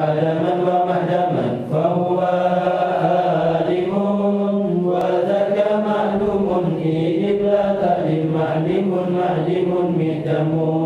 آدما ومهدما فهو آدم وذاك معلوم إيه معلم مهدم.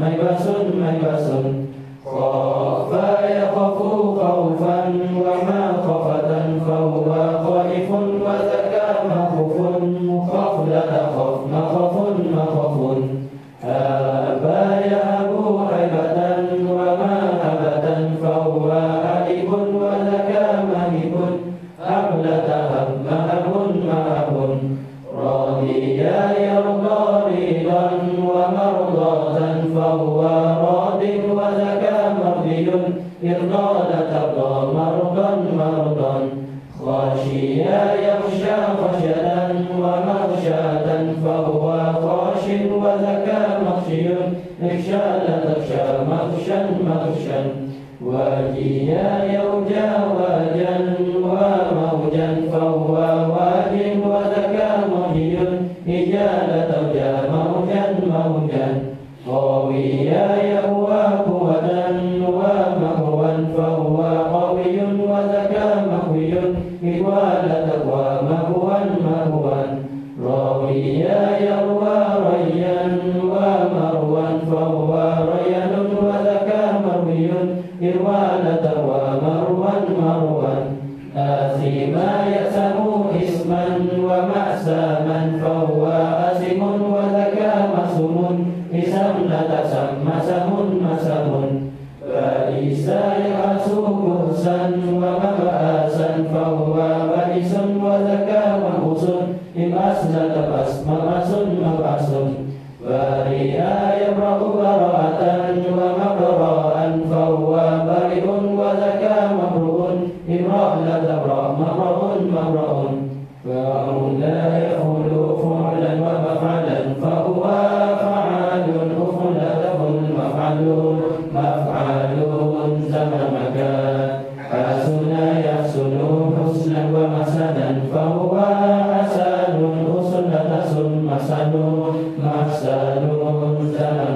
Maribasun, Maribasun, มัสสะนุสัม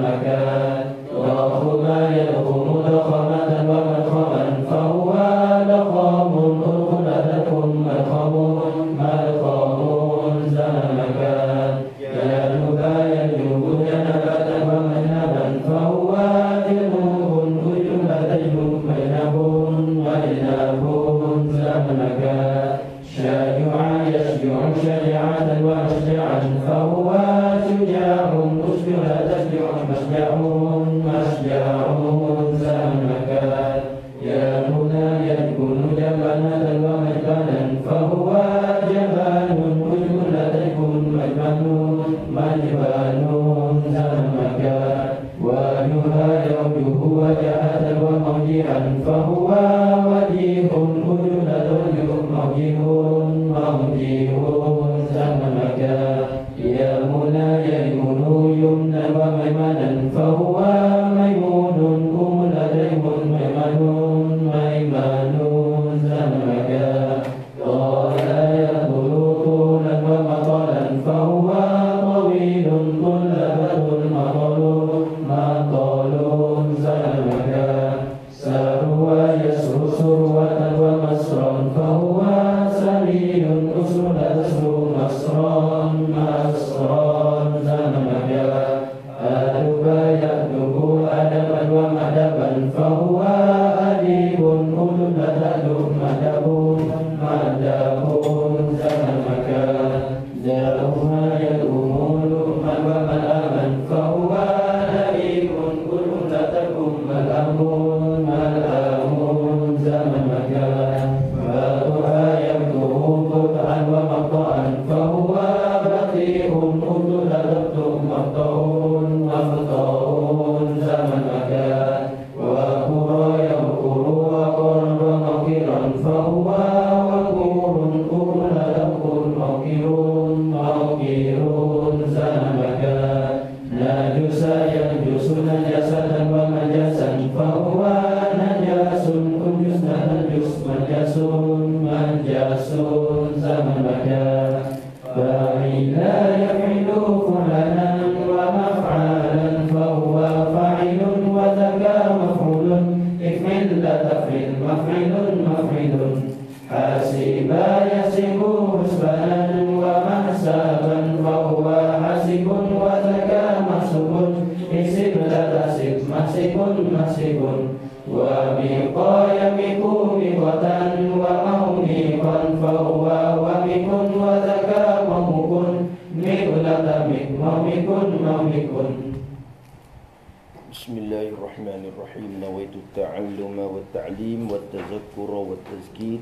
بسم الله الرحمن الرحيم نويت التعلم والتعليم والتذكر والتزكير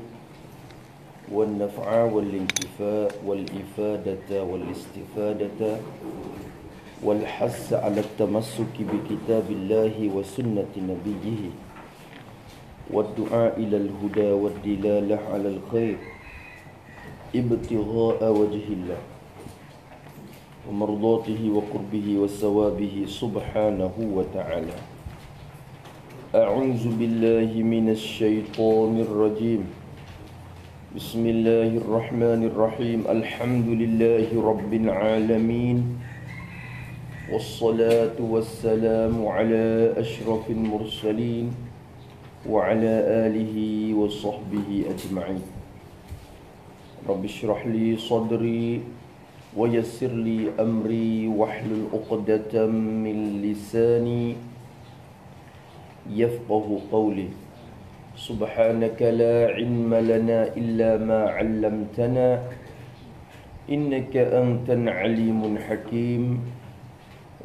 والنفع والانتفاء والإفادة والاستفادة والحث على التمسك بكتاب الله وسنة نبيه والدعاء إلى الهدى والدلالة على الخير ابتغاء وجه الله ومرضاته وقربه وثوابه سبحانه وتعالى أعوذ بالله من الشيطان الرجيم بسم الله الرحمن الرحيم. الحمد لله رب العالمين. والصلاة والسلام على أشرف المرسلين وعلى آله وصحبه أجمعين. رب اشرح لي صدري ويسر لي أمري واحلل عقدة من لساني يفقه قولي. سبحانك لا علم لنا إلا ما علمتنا إنك أنت العليم الحكيم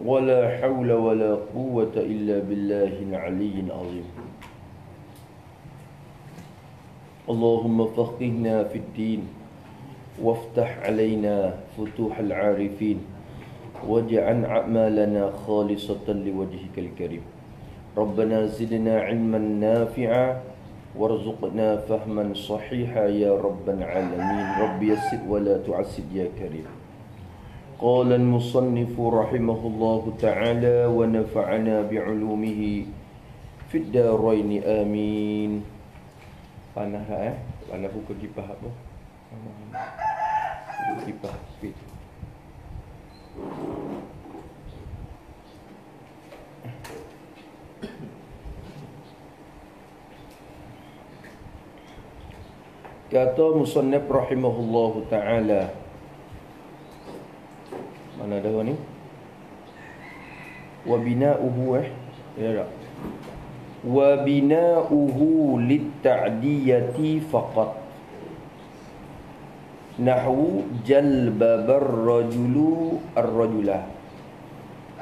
ولا حول ولا قوة إلا بالله العلي العظيم اللهم فقهنا في الدين وافتح علينا فتوح العارفين واجعل أعمالنا خالصة لوجهك الكريم ربنا زدنا علما نافعا وارزقنا فهما صحيحا يا رب العالمين رب يسر ولا تعسد يا كريم قال المصنف رحمه الله تعالى ونفعنا بعلومه في الدارين آمين Panah lah eh Panah buka kipah apa Buka kipah Fit Kata Musannif rahimahullahu ta'ala. Mana ada ni? Wa bina'uhu eh? Ya tak? Wa bina'uhu litta'diyati faqat. Nahwu jalbabar rajulu ar-rajulah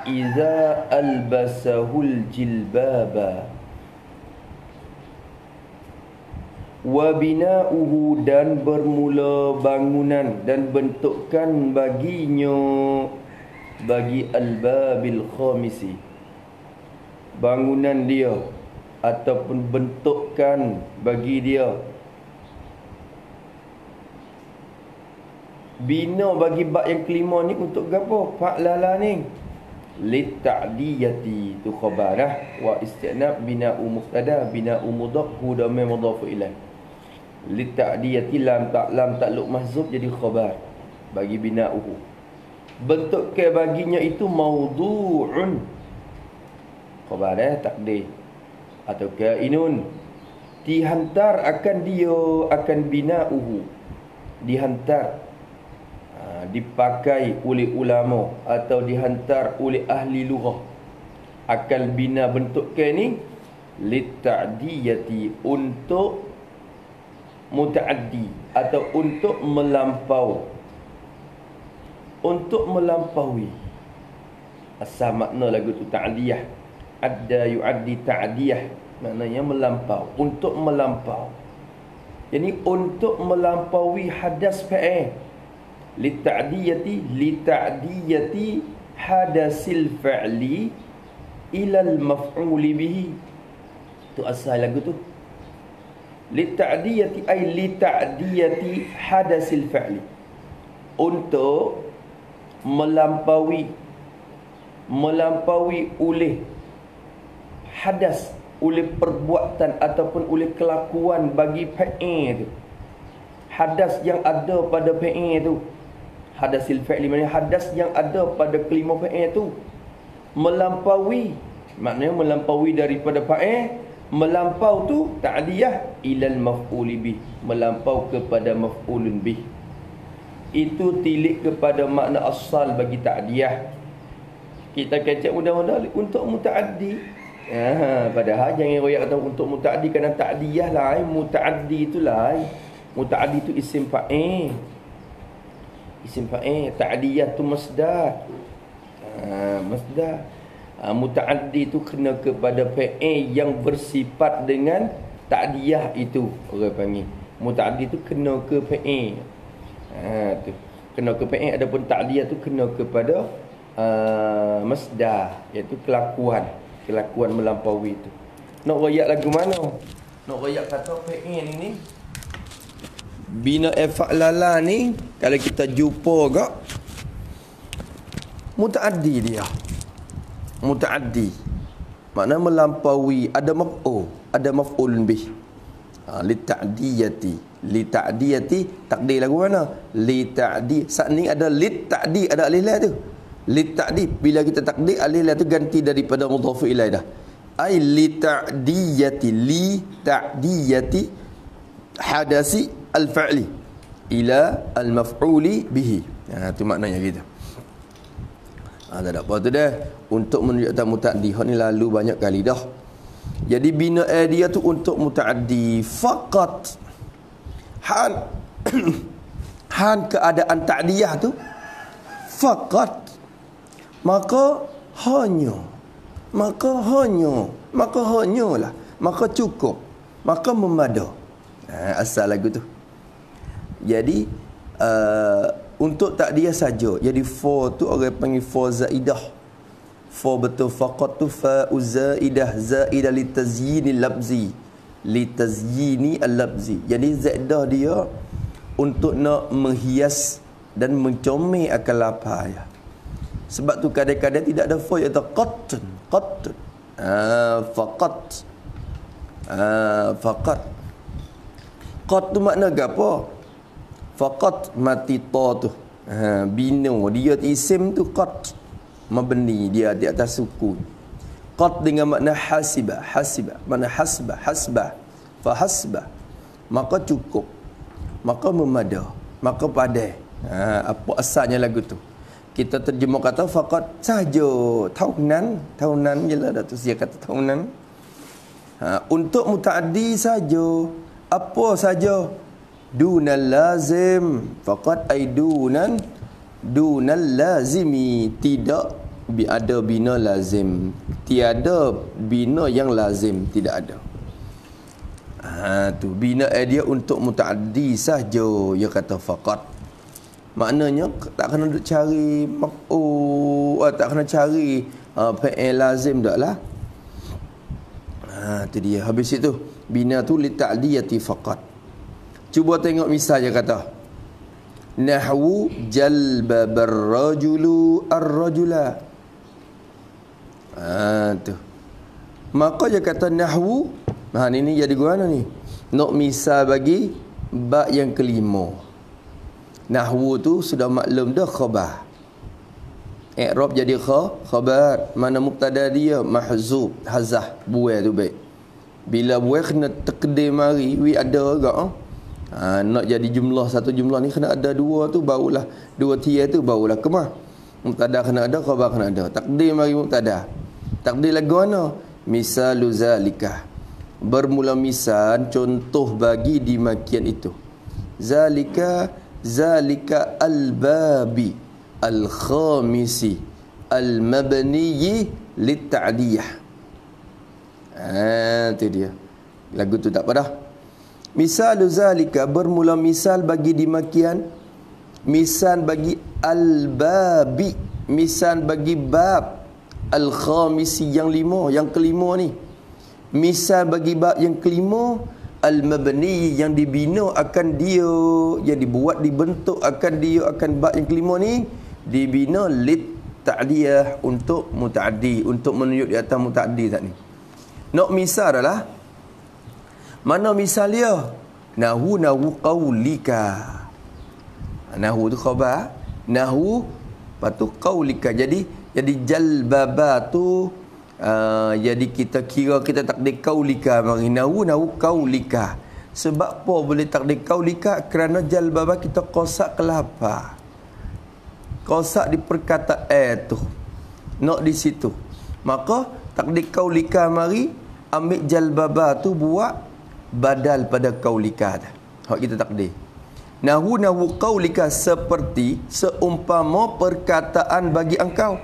iza albasahul jilbaba wa bina'uhu dan bermula bangunan dan bentukkan baginya bagi albabil khamisi. Bangunan dia ataupun bentukkan bagi dia. Bina bagi bab yang kelima ni untuk gapo? Fa'lala ni. Lit'diyati tu khabarah. Wa istinab bina'u muftada bina'u mudhaf hu damai mudhaf ilaih lit'diyati lam tak lam takluk mahzub jadi khabar bagi bina'uhu. Bentuk ke baginya itu maudhu'un khabar eh takdir. Atau kainun dihantar akan dia akan bina'uhu. Dihantar ha, dipakai oleh ulama atau dihantar oleh ahli lughah. Akan bina bentuk ke ni? Lit'diyati untuk mutaaddi atau untuk melampau. Untuk melampaui. Asal makna lagu tu ta'diyah. Adda yu'addi ta'diyah. Maknanya melampau. Untuk melampau. Jadi untuk melampaui hadas fa'il li ta'diyati li ta'diyati hadasil fa'li ila al-maf'uli bihi. Tu asal lagu tu lita'diyati ay lita'diyati hadasil fa'li untuk melampaui melampaui oleh hadas oleh perbuatan ataupun oleh kelakuan bagi fa'il tu. Hadas yang ada pada fa'il tu. Hadasil fa'li maknanya hadas yang ada pada kelima fa'il tu. Melampaui maknanya melampaui daripada fa'il melampau tu ta'diyah ilal maf'ul bih melampau kepada maf'ulun bih. Itu tilik kepada makna asal bagi ta'diyah kita kecek mudah-mudah untuk mutaaddi. Ha, padahal jangan royak kata untuk mutaaddi kerana ta'diyah lah mutaaddi itulah mutaaddi itu isim fa'il. Isim fa'il ta'diyah tu masdar. Ha, masdar uh, mutaaddi itu kena kepada fa'il yang bersifat dengan ta'diyah itu orang panggil. Mutaaddi itu kena ke fa'il ha tu. Kena ke fa'il adapun ta'diyah itu kena kepada uh, masdar iaitu kelakuan. Kelakuan melampaui itu nak royak lagu mana? Nak royak kata fa'il ini? Bina fa'lala ni kalau kita jumpa gak mutaaddi dia mutaaddi. Makna melampaui ada maf'ul ada maf'ul bih. Ha, li ta'diyati li ta'diyati takdir lagu mana? Li ta'di saat ni ada li ta'di ada alif tu. Li ta'di bila kita takdir alif tu ganti daripada mudhaf ilaih dah. Ai li ta'diyati li ta'diyati hadasi al-fa'li ila al-maf'uli bihi. Ha tu maknanya gitu Ha, tak ada apa tu dah. Untuk menunjukkan muta'addi. Hak ni lalu banyak kali dah. Jadi bina dia tu untuk muta'addi. Fakat. Han. han keadaan ta'diyah tu. Fakat. Maka hanya. Maka hanya. Maka hanya lah. Maka cukup. Maka memada. Ha, asal lagu tu. Jadi. Uh, untuk tak dia saja jadi fa tu orang panggil fa zaidah. Fa betul faqat tu fa uzaidah zaidah li tazyini labzi. Li tazyini al labzi jadi zaidah dia untuk nak menghias dan mencomel akal lapar ya. sebab tu kadang-kadang tidak ada fa iaitu qatun qatun ah faqat. Ah faqat. Qat tu makna apa Faqat mati ta tu. Ha, bina dia isim tu qat mabni dia di atas sukun. Qat dengan makna hasiba, hasiba, makna hasba, hasba, fa hasba. Maka cukup. Maka memada, maka padai. Ha, apa asalnya lagu tu? Kita terjemah kata faqat saja tahunan, tahunan jelah Datuk Sia kata tahunan. Ha, untuk mutaaddi saja apa saja dunal lazim. Faqat ai dunan dunal lazimi. Tidak ada bina lazim. Tiada bina yang lazim. Tidak ada. Ha tu. Bina dia untuk mutaaddi saja dia kata faqat. Maknanya tak kena duk cari oh tak kena cari uh, fa'il lazim daklah ha tu dia. Habis itu bina tu li ta'diyati faqat Cuba tengok misal dia kata. Nahwu jalba barrajulu ar-rajula. Ha tu. Maka dia kata nahwu. Ha ni ni jadi guna ni. Nak misal bagi bab yang kelima. Nahwu tu sudah maklum dah khabar. I'rab jadi kha, khabar. Mana mubtada dia mahzub, hazah, buai tu baik. Bila buai kena takdir mari, wi ada agak ah. Ha, nak jadi jumlah satu jumlah ni kena ada dua tu barulah dua tiar tu barulah kemah. Mubtada kena ada, khabar kena ada. Takdir mari mubtada. Takdir lagu mana? Misalu zalika. Bermula misal contoh bagi di makian itu. Zalika zalika al-babi al-khamisi al-mabniyi lit-ta'diyah. Ah, tu dia. Lagu tu tak apa dah. Misal zalika bermula misal bagi dimakian misal bagi al-babi misal bagi bab al-khamisi yang lima yang kelima ni. Misal bagi bab yang kelima al-mabni yang dibina akan dia yang dibuat dibentuk akan dia akan bab yang kelima ni dibina lit ta'diyah untuk mutaaddi untuk menunjuk di atas mutaaddi tak ni nak misal adalah mana misal dia? Nahu nahu qaulika. Nahu tu khabar. Nahu patu qaulika. Jadi jadi jalbaba tu uh, jadi kita kira kita takdir qaulika mari nahu nahu qaulika. Sebab apa boleh takdir qaulika? Kerana jalbaba kita qosak kelapa. Qosak di perkataan eh tu. Nak di situ. Maka takdir qaulika mari ambil jalbaba tu buat badal pada kaulika hak kita takdir. Nahu nahu kaulika seperti seumpama perkataan bagi engkau.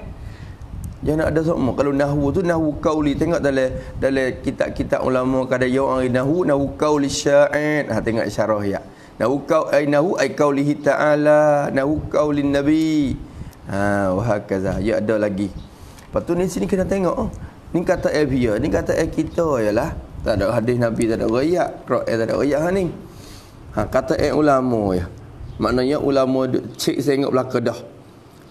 Jangan ada semua kalau nahu tu nahu kauli tengok dalam dalam kitab-kitab ulama kada yang orang nahu nahu kauli sya'id ha tengok syarah ya. Nahu kau ai nahu ai kaulihi ta'ala. Nahu kaulin nabi. Ha wa hakaza ya ada lagi. Lepas tu ni sini kena tengok oh. ni kata eh ni kata kita ialah tak ada hadis Nabi tak ada rakyat Quran tak ada rakyat ni. Ha, kata eh ulama ya. Maknanya ulama cek saya ingat belaka dah.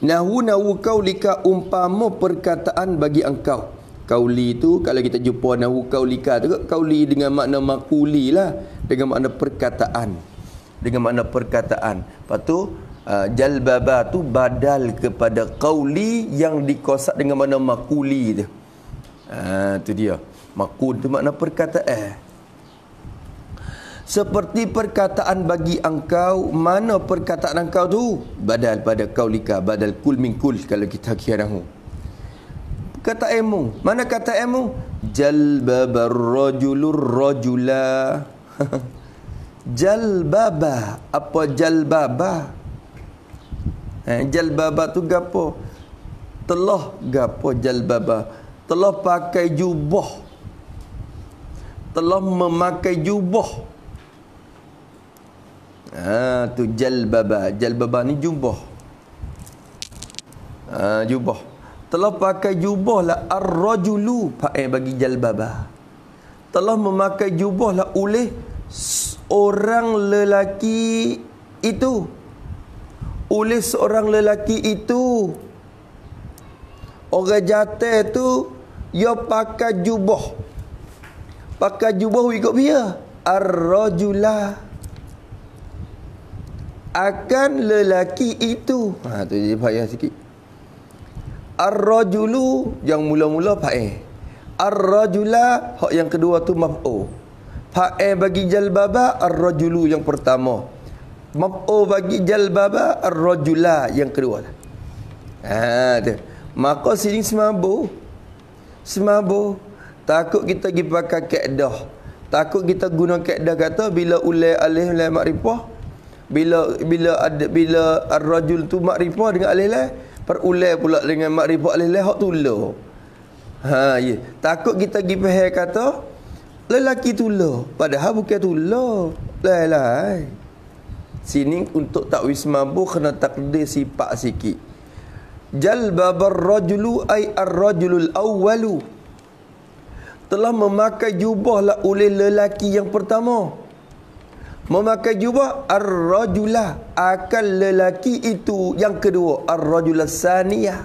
Nahu nahu kaulika umpama perkataan bagi engkau. Kauli tu kalau kita jumpa nahu kaulika tu kauli dengan makna makuli lah. Dengan makna perkataan. Dengan makna perkataan. Lepas tu uh, jalbaba tu badal kepada kauli yang dikosak dengan makna makuli tu. Ha, tu dia Makun tu makna perkataan. Seperti perkataan bagi engkau, mana perkataan engkau tu? Badal pada kaulika, badal kul min kul kalau kita kirahu. Kata emu, mana kata emu? Jalbabar rajulur rajula. jalbaba, apa jalbaba? Eh, jalbaba tu gapo? Telah gapo jalbaba? Telah pakai jubah telah memakai jubah. Ha tu jalbaba. Jalbaba ni jubah. Ha jubah. Telah pakai jubah lah ar-rajulu pakai bagi jalbaba. Telah memakai jubah lah oleh orang lelaki itu. Oleh seorang lelaki itu. Orang jatuh tu dia pakai jubah pakai jubah ikut dia ar-rajula. Akan lelaki itu. Ha tu jadi payah sikit. Ar-rajulu yang mula-mula payah ar-rajula hak yang kedua tu maf'u payah bagi jalbaba ar-rajulu yang pertama. Maf'u bagi jalbaba ar-rajula yang kedua. Ha tu. Maka sini semabu semabu Takut kita pergi pakai kaedah. Takut kita guna kaedah kata bila ulai alih la makrifah bila bila ada bila ar-rajul tu makrifah dengan alih la perulai pula dengan makrifah alih la hak tu lo. Ha ya. Takut kita pergi faham kata lelaki tu lo padahal bukan tu lo. Lai lai. Sini untuk tak wismabu kena takdir sifat sikit. Jalbabar rajulu ay ar-rajulul awwalu telah memakai jubah lah oleh lelaki yang pertama. Memakai jubah ar-rajula akan lelaki itu yang kedua ar-rajula saniyah.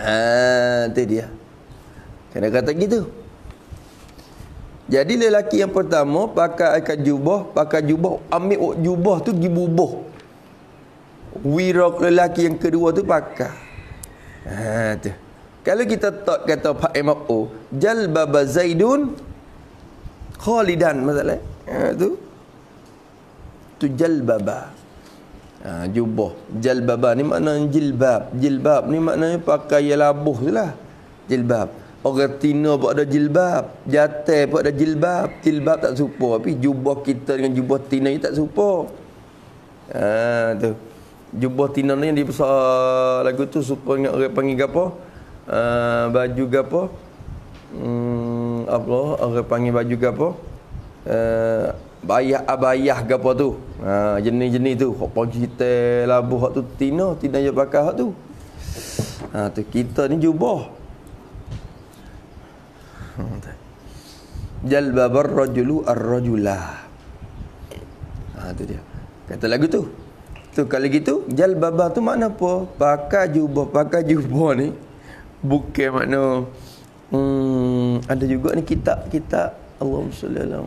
Ha, tu dia. Kena kata gitu. Jadi lelaki yang pertama pakai akan jubah, pakai jubah, ambil jubah tu pergi bubuh. Wirak lelaki yang kedua tu pakai. Ha, tu. Kalau kita tak kata Pak Imam O, jalbaba Zaidun Khalidan masalah. Ha tu. Tu jalbaba. Ha jubah. Jalbaba ni makna jilbab. Jilbab ni maknanya pakai labuh lah. Jilbab. Orang Tina pun ada jilbab. Jatah pun ada jilbab. Jilbab tak serupa. Tapi jubah kita dengan jubah Tina ni tak serupa. Ha tu. Jubah Tina ni yang dia besar lagu tu serupa dengan orang panggil apa? Uh, baju gapo hmm, apa? Orang panggil baju gapo uh, bayah abayah gapo tu? Ha uh, jenis-jenis tu. Hok kita labu hok tu tina tina je pakai hok tu. Ha uh, tu kita ni jubah. Rajulu ar-rajula. Ha tu dia. Kata lagu tu. Tu kalau gitu jalbaba tu makna apa? Pakai jubah pakai jubah ni bukan makna hmm, ada juga ni kitab kitab Allahumma salli ala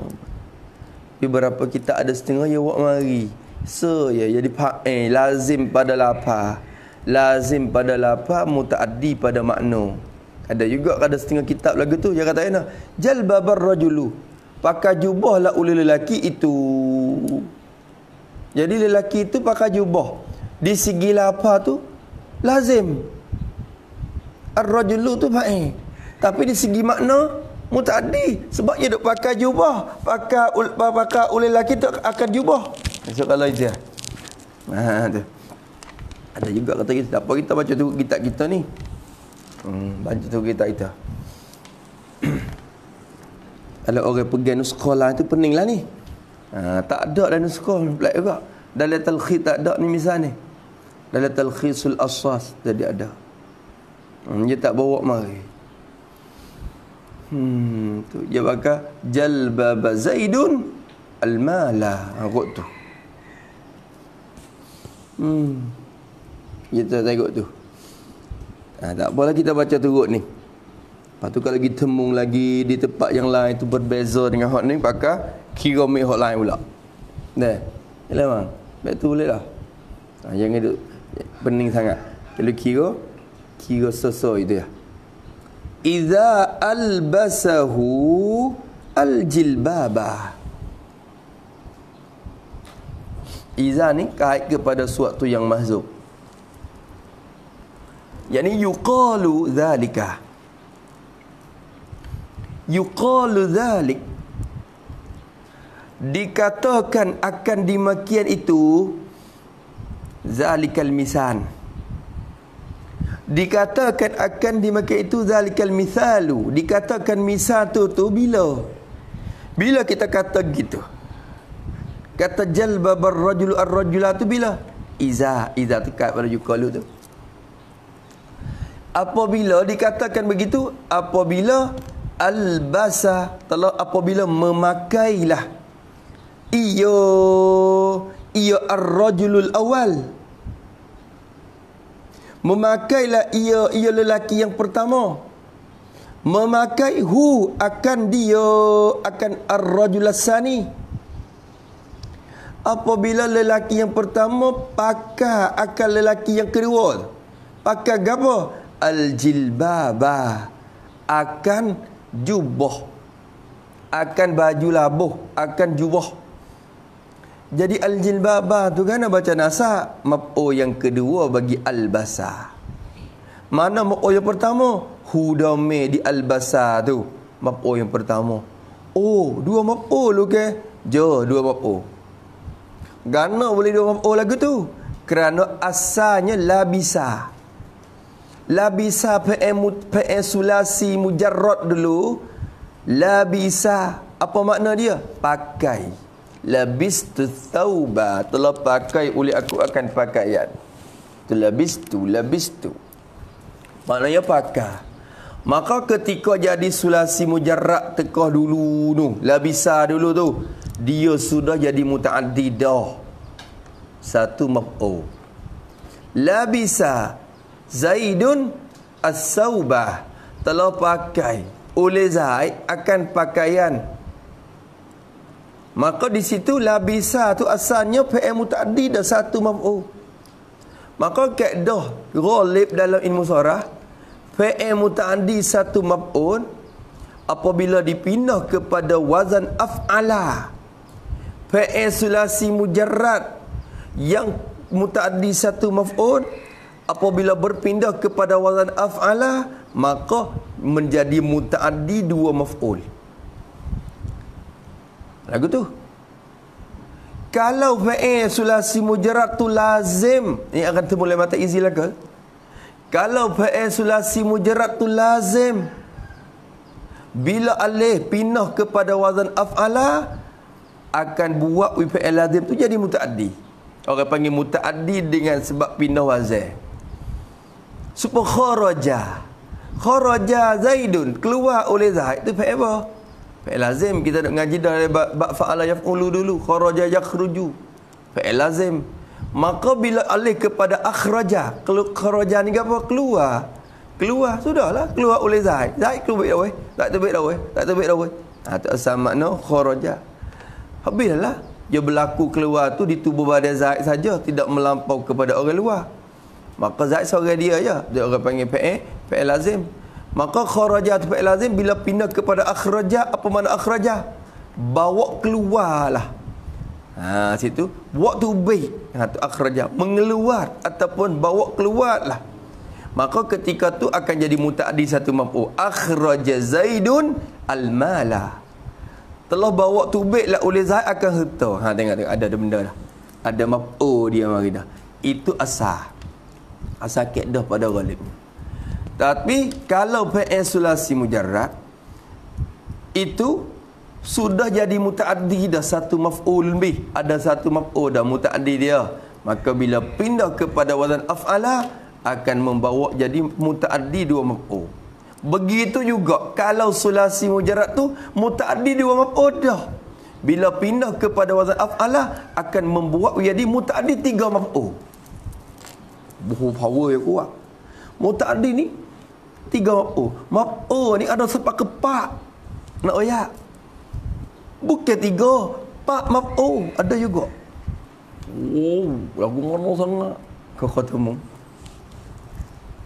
beberapa kitab ada setengah ya wak mari. So ya jadi eh, lazim pada lapa lazim pada lapa mutaaddi pada makna ada juga ada setengah kitab lagu tu. Dia kata ana jalbabar rajulu. Pakai jubah lah oleh lelaki itu. Jadi lelaki itu pakai jubah. Di segi lapa tu lazim Ar-rajulu tu baik. Tapi di segi makna mutaddi sebab dia duk pakai jubah, pakai ul, pakai oleh lelaki tu akan jubah. Masuk kalau itu. Ha tu. Ada juga kata kita apa kita baca tu kitab kita ni. Hmm, baca tu kitab kita. Kalau orang pegang sekolah itu peninglah ni. Ha, tak ada dalam sekolah pula juga. Dalam talkhis tak ada ni misalnya. Dalam talkhisul asas jadi ada. Hmm, dia tak bawa mari. Hmm, tu dia bakal jalbaba Zaidun al-mala. Rot tu. Hmm. Kita tengok tu. Ha, tak apalah kita baca turut ni. Lepas tu kalau kita temung lagi di tempat yang lain tu berbeza dengan hot ni pakai kira mik hot lain pula. Dah. Yalah bang. Baik tu boleh lah. Ha, jangan duk pening sangat. Kalau kira kira sesuai dia. Iza albasahu aljilbaba. Iza ni kait kepada suatu yang mahzub. Yani yuqalu dhalika. Yuqalu dhalik. Dikatakan akan dimakian itu zalikal misan dikatakan akan dimakai itu zalikal misalu dikatakan misal tu tu bila? Bila kita kata gitu? Kata jalba barrajul arrajula tu bila? Iza iza tekat pada yukalu tu. Apabila dikatakan begitu apabila albasa telah apabila memakailah iyo iyo arrajulul awal memakailah ia ia lelaki yang pertama. Memakai hu akan dia akan ar-rajulasani apabila lelaki yang pertama pakai akan lelaki yang kedua. Pakai apa al-jilbaba. Akan jubah akan baju labuh. Akan jubah jadi al-jilbaba tu kan baca nasa maf'ul yang kedua bagi al-basa. Mana maf'ul yang pertama? Hudame di al-basa tu. maf'ul yang pertama. Oh, dua maf'ul okey. Jo, dua maf'ul. Gana boleh dua maf'ul lagu tu? Kerana asalnya labisa. Labisa PM, PM sulasi mujarrad dulu. Labisa. Apa makna dia? Pakai. Labis tu thauba. Telah pakai oleh aku akan pakaian. Tu labis tu, labis tu. Maknanya pakai. Maka ketika jadi sulasi mujarrad tekah dulu tu, labisa dulu tu, dia sudah jadi mutaaddidah. Satu maf'ul. Labisa Zaidun as-saubah telah pakai oleh Zaid akan pakaian. Maka di situ labisa tu asalnya fi'il mutaaddi dah satu maf'ul. Maka kaedah ghalib dalam ilmu sarah fi'il mutaaddi satu maf'ul apabila dipindah kepada wazan af'ala fi'il sulasi mujarrad yang mutaaddi satu maf'ul apabila berpindah kepada wazan af'ala maka menjadi mutaaddi dua maf'ul lagu tu kalau fa'il sulasi mujarrad tu lazim ini akan termulai mata izi lagi kalau fa'il sulasi mujarrad tu lazim bila alih pindah kepada wazan af'ala akan buat fa'il lazim tu jadi mutaaddi orang panggil mutaaddi dengan sebab pindah wazan Supaya kharaja. Kharaja Zaidun. Keluar oleh Zaid. Itu fa'il apa? Fa'il lazim. Kita nak ngaji dari bak fa'ala yaf'ulu dulu. Kharaja yakhruju. Fa'il lazim. Maka bila alih kepada akhraja. Kharaja ni apa? Keluar. Keluar. Sudahlah. Keluar oleh Zaid. Zaid keluar dah weh. Tak terbit dah weh. Tak terbit dah weh. Ha, tu asal makna kharaja. Habislah. Dia berlaku keluar tu di tubuh badan Zaid saja. Tidak melampau kepada orang luar. Maka Zaid seorang dia aja. Dia orang panggil fa'il, fa'il lazim. Maka kharaja atau fa'il lazim bila pindah kepada akhraja, apa makna akhraja? Bawa keluarlah. Ha situ waktu baik. Ha tu akhraja, mengeluar ataupun bawa keluarlah. Maka ketika tu akan jadi mutaaddi satu maf'ul. Akhraja Zaidun al-mala. Telah bawa tubik lah oleh Zaid akan harta. Ha tengok tengok ada ada benda dah. Ada maf'ul dia mari dah. Itu asal sakit dah pada ghalib tapi kalau fi'il sulasi mujarrad itu sudah jadi mutaaddi dah satu maf'ul bih. Ada satu maf'ul dah mutaaddi dia. Maka bila pindah kepada wazan af'ala akan membawa jadi mutaaddi dua maf'ul. Begitu juga kalau sulasi mujarrad tu mutaaddi dua maf'ul dah. Bila pindah kepada wazan af'ala akan membuat jadi mutaaddi tiga maf'ul. Buhu power yang kuat muta'addi ni tiga maf'ul maf'ul ni ada sebab kepak nak ayat bukan tiga. Pak maf'ul ada juga. Oh lagu mana sangat? Kau kata mu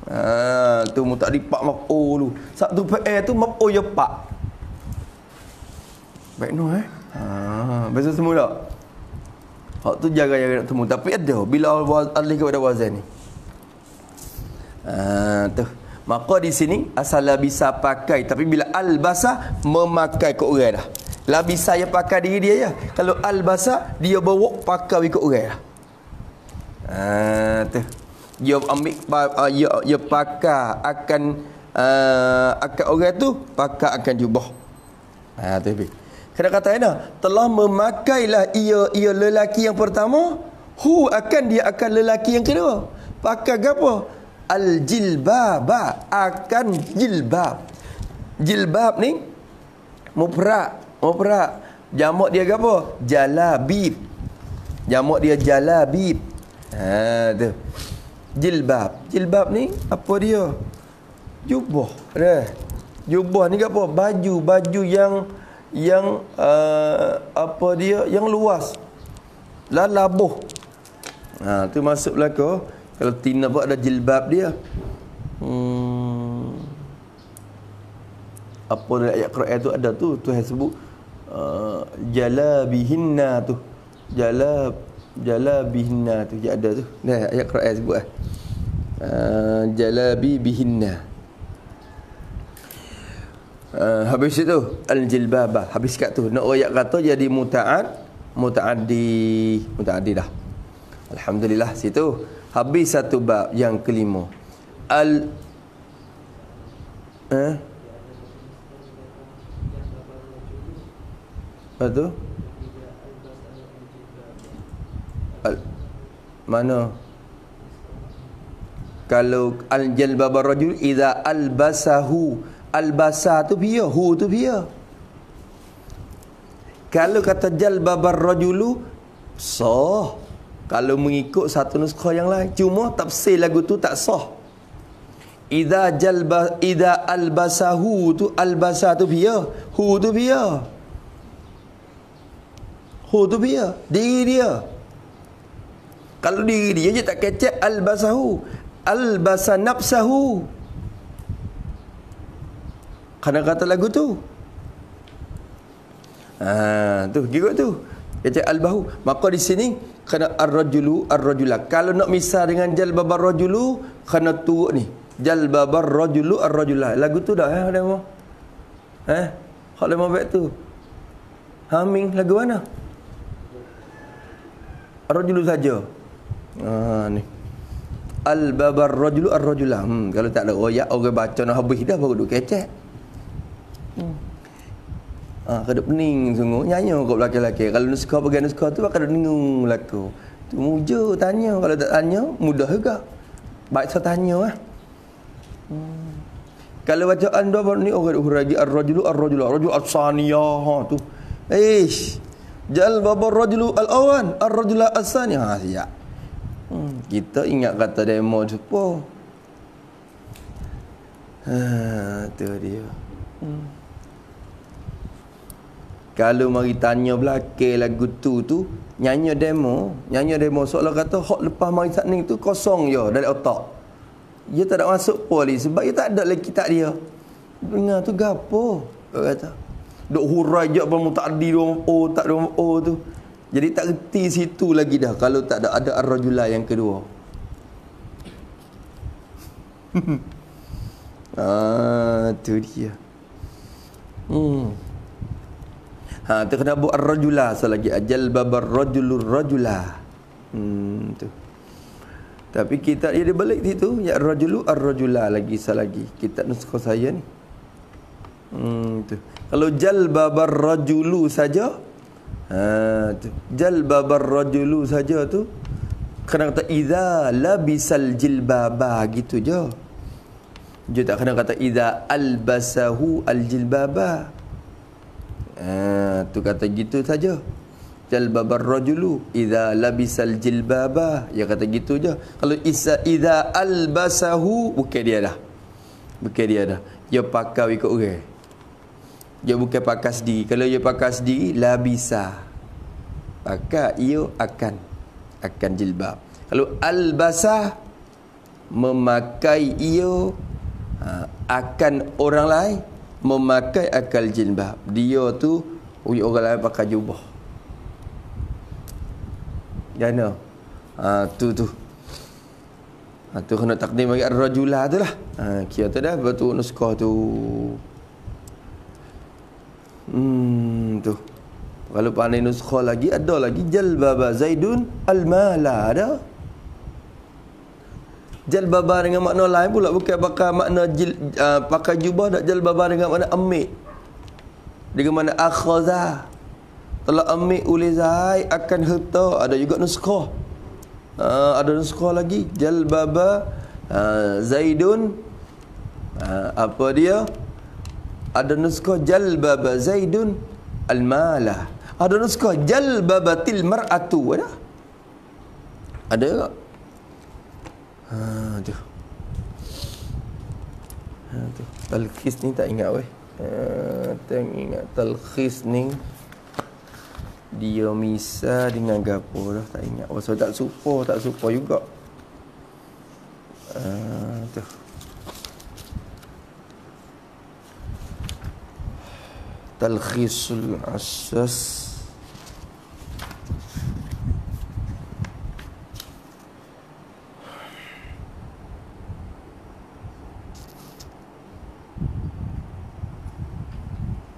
ah tu muta'addi pak maf'ul tu satu fa'il tu maf'ul ya pak. Baik no eh? Ah biasa semula. Hak tu jaga-jaga nak temu. Tapi ada Bila alih kepada wazan ni Ha, tu. Maka di sini asal labisa pakai tapi bila albasa memakai ke orang dah. Labisa yang pakai diri dia ya. Kalau albasa dia bawa pakai ke orang dah. Ha tu. Dia ambil uh, dia, dia pakai akan uh, akan orang tu pakai akan jubah. Ha tu bi. Kena kata ina telah memakailah ia ia lelaki yang pertama hu akan dia akan lelaki yang kedua. Pakai apa? Al-jilbaba akan jilbab. Jilbab ni mufrad, mufrad. Jamak dia apa? Jalabib. Jamak dia jalabib. Ha tu. Jilbab. Jilbab ni apa dia? Jubah. Dah. Jubah ni apa? Baju, baju yang yang uh, apa dia? Yang luas. Lah labuh. Ha tu masuk belaka. Kalau Tina pun ada jilbab dia. Hmm. Apa dalam ayat Quran tu ada tu Tuhan sebut uh, jalabihinna tu. Jalab jalabihinna tu dia ada tu. Nah ayat Quran sebut ah. Uh, jalabi bihinna. Uh, habis itu al-jilbabah. Habis kat tu. Nak ayat kata jadi muta'ad. Muta'addi. Muta'addi dah. Alhamdulillah situ. Habis satu bab yang kelima. Al Eh? Apa tu? Al Mana? Kalau al-jalbab ar-rajul idza albasahu albasa tu biya hu tu biya kalau kata jalbab ar-rajulu sah kalau mengikut satu nuskah yang lain. Cuma tafsir lagu tu tak sah. Idza jalba idza albasahu tu albasa tu biya hu tu biya hu tu biya diri dia. Kalau diri dia je tak kecek albasahu. Albasa nafsahu. Kerana kata lagu tu. Ha, tu gigot tu. Kecek albahu maka di sini kerana ar-rajulu ar-rajula. Kalau nak misal dengan jalbabar rajulu kerana tu ni. Jalbabar rajulu ar-rajula. Lagu tu dah eh ada mau eh? Hak lama baik tu? Haming lagu mana? Ar-rajulu saja. Ha ni. Al-babar rajulu ar-rajula. Hmm, kalau tak ada royak orang baca nak habis dah baru duk kecek. Ha, kada pening sungguh nyanyi kau belakang lelaki. Kalau nuska bagi nuska tu kada dengung laku. Tu muja tanya kalau tak tanya mudah juga. Baik saya tanya ah. Hmm. Kalau bacaan dua ni orang oh, lagi ar-rajulu ar-rajulu ar-rajulu as-saniyah ha tu. Ish. Jal babar rajulu al-awan ar-rajulu as-saniyah ha siap. Hmm, kita ingat kata demo tu. Ha, tu dia. Hmm. Kalau mari tanya belakang lagu tu tu nyanyi demo, nyanyi demo seolah kata hok lepas mari satning tu kosong je dari otak. Dia tak ada masuk poli sebab dia tak ada lagi tak dia. Dengar tu gapo? Kau kata. Duk hurai je apa mutaddi dua oh tak dua oh tu. Jadi tak reti situ lagi dah kalau tak ada ada ar-rajula yang kedua. ah, tu dia. Hmm. Ha, tu kena buat ar-rajula selagi ajal babar rajulur rajula. Hmm, tu. Tapi kita dia balik situ ya ar-rajulu ar-rajula lagi selagi kita nuskah saya ni. Hmm, tu. Kalau jal babar rajulu saja Ha, jalbabar rajulu saja tu kena kata idza labisal jilbaba gitu je. Dia tak kena kata idza albasahu aljilbaba. Ha, tu kata gitu saja. Jalbabar rajulu idza labisal jilbaba. Ya kata gitu je. Kalau isa idza albasahu bukan dia dah. Bukan dia dah. Dia pakai ikut orang. Dia bukan pakai sendiri. Kalau dia pakai sendiri, la bisa. Maka ia akan akan jilbab. Kalau albasa memakai ia ha, akan orang lain memakai akal jilbab. Dia tu orang lain pakai jubah. Jana. Ha, tu tu. Ha, tu kena takdim bagi ar-rajulah tu lah. Ha, kira tu dah betul nuskah tu. Hmm tu. Kalau pandai nuskha lagi ada lagi jalbaba Zaidun al-mala ada. Jalbaba dengan makna lain pula bukan pakai makna jil, uh, pakai jubah nak jalbaba dengan makna amik. Dengan mana akhaza. Telah amik oleh Zaid akan harta ada juga nuskha. Uh, ada nuskha lagi jalbaba uh, Zaidun uh, apa dia? ada nuskah jalbaba zaidun al-mala ada nuskah jalbabatil mar'atu ada ada tak Ha, tu. Ha, tu. Talkhis ni tak ingat weh. Ha, tak ingat talkhis ni. Dia misa dengan gapo dah tak ingat. Oh, so tak supo, tak supo juga. Ha, tu. Talkhisul asas.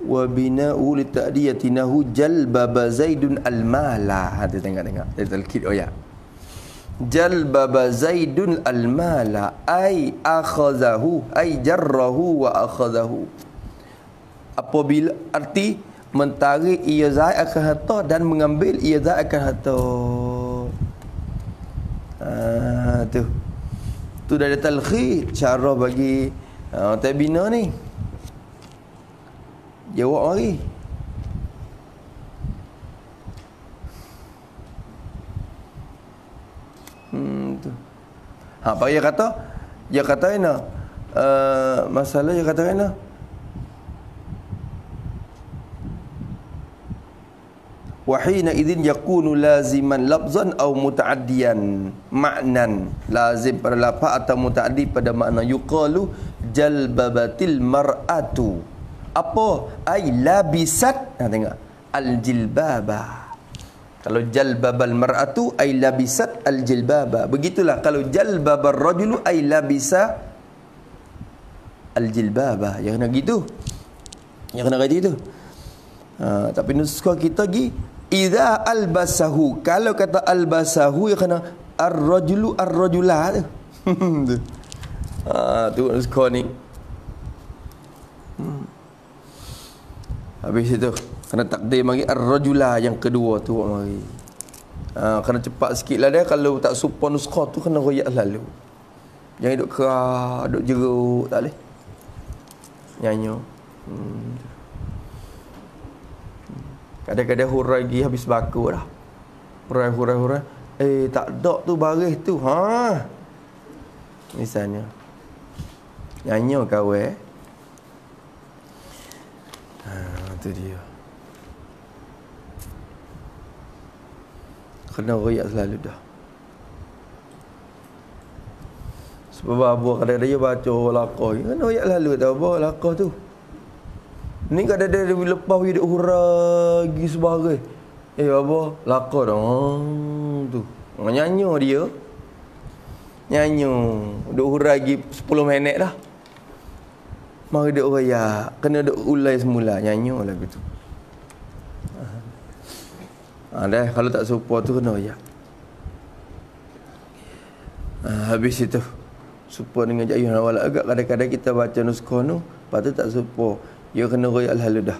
Wa bina'u li ta'diyatinahu jalbaba zaidun al-mala. Ha tengok tengok dia talkid oh ya. Jalbaba zaidun al-mala. Ai akhazahu. Ai jarrahu wa akhazahu. Apabila arti mentarik ia zaid akan harta dan mengambil ia zaid akan harta. Ah tu. Tu dah ada talkhid cara bagi uh, tabina ni Jawab mari. Hmm tu. Ha apa dia kata? Dia kata ini. Uh, masalah dia kata ini. Wahina idzin yakunu laziman lafzan atau mutaaddiyan ma'nan lazim pada lafaz atau mutaaddi pada makna yuqalu jalbabatil mar'atu apa? Ai labisat. Ha tengok. Al jilbaba kalau jalbabal mar'atu ai labisat al jilbaba begitulah. Kalau jalbabar rajulu ai labisa al jilbaba yang kena gitu yang kena kata itu ha, tapi nuskah kita lagi idza albasahu. Kalau kata albasahu ya kena ar-rajulu ar-rajula tu. Ha tu nuskah ni Habis itu kena takdir mari ar-rajula yang kedua tu mari. Ha, kena cepat sikit lah dia kalau tak support nuskah tu kena royak lalu. Jangan duduk kerah, duduk jeruk, tak boleh. Nyanyi. Hmm. Kadang-kadang hurai lagi habis baku dah. Hurai, hurai, hurai. Eh, tak ada tu baris tu. Ha. Misalnya. Nyanyi kau eh. Ha dia. Kena royak selalu dah. Sebab abu kadang-kadang dia baca lakah kena royak selalu tahu apa lakah tu. Ni kadang-kadang dia lepas hidup huragi sebagai. Eh apa? Lakah dah. Hmm, tu. Nyanyi dia. Nyanyi. Duk huragi 10 minit dah Mari duk raya Kena duk ulai semula Nyanyi lagu tu ha, dah, Kalau tak serupa tu kena raya ha, Habis itu Serupa dengan jayun awal agak Kadang-kadang kita baca nuskah tu Lepas tu tak serupa. Dia kena raya lalu dah.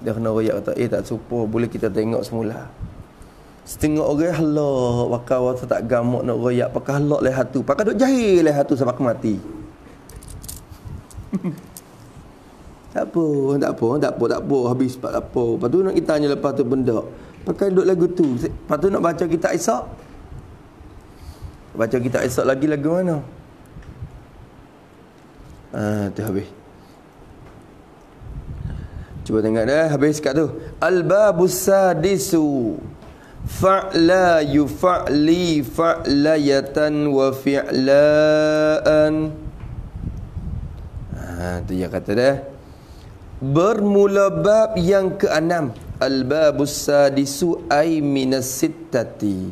Dia kena raya kata Eh tak serupa Boleh kita tengok semula. Setengah orang halak Pakai waktu tak gamuk nak royak Pakai halak lehat tu. Pakai duk jahil lehat tu sampai mati tak apa, tak apa, tak apa, tak apa, habis tak apa. Lepas tu nak kita tanya lepas tu benda. Pakai duduk lagu tu. Lepas tu nak baca kita Isak. Baca kita Isak lagi lagu mana? Ah, tu habis. Cuba tengok dah habis kat tu. Al-babus sadisu. Fa'la yufa'li fa'layatan wa fi'la'an. Ha, tu dia kata dah. Bermula bab yang keenam. Al-babus sadisu ay minas sittati.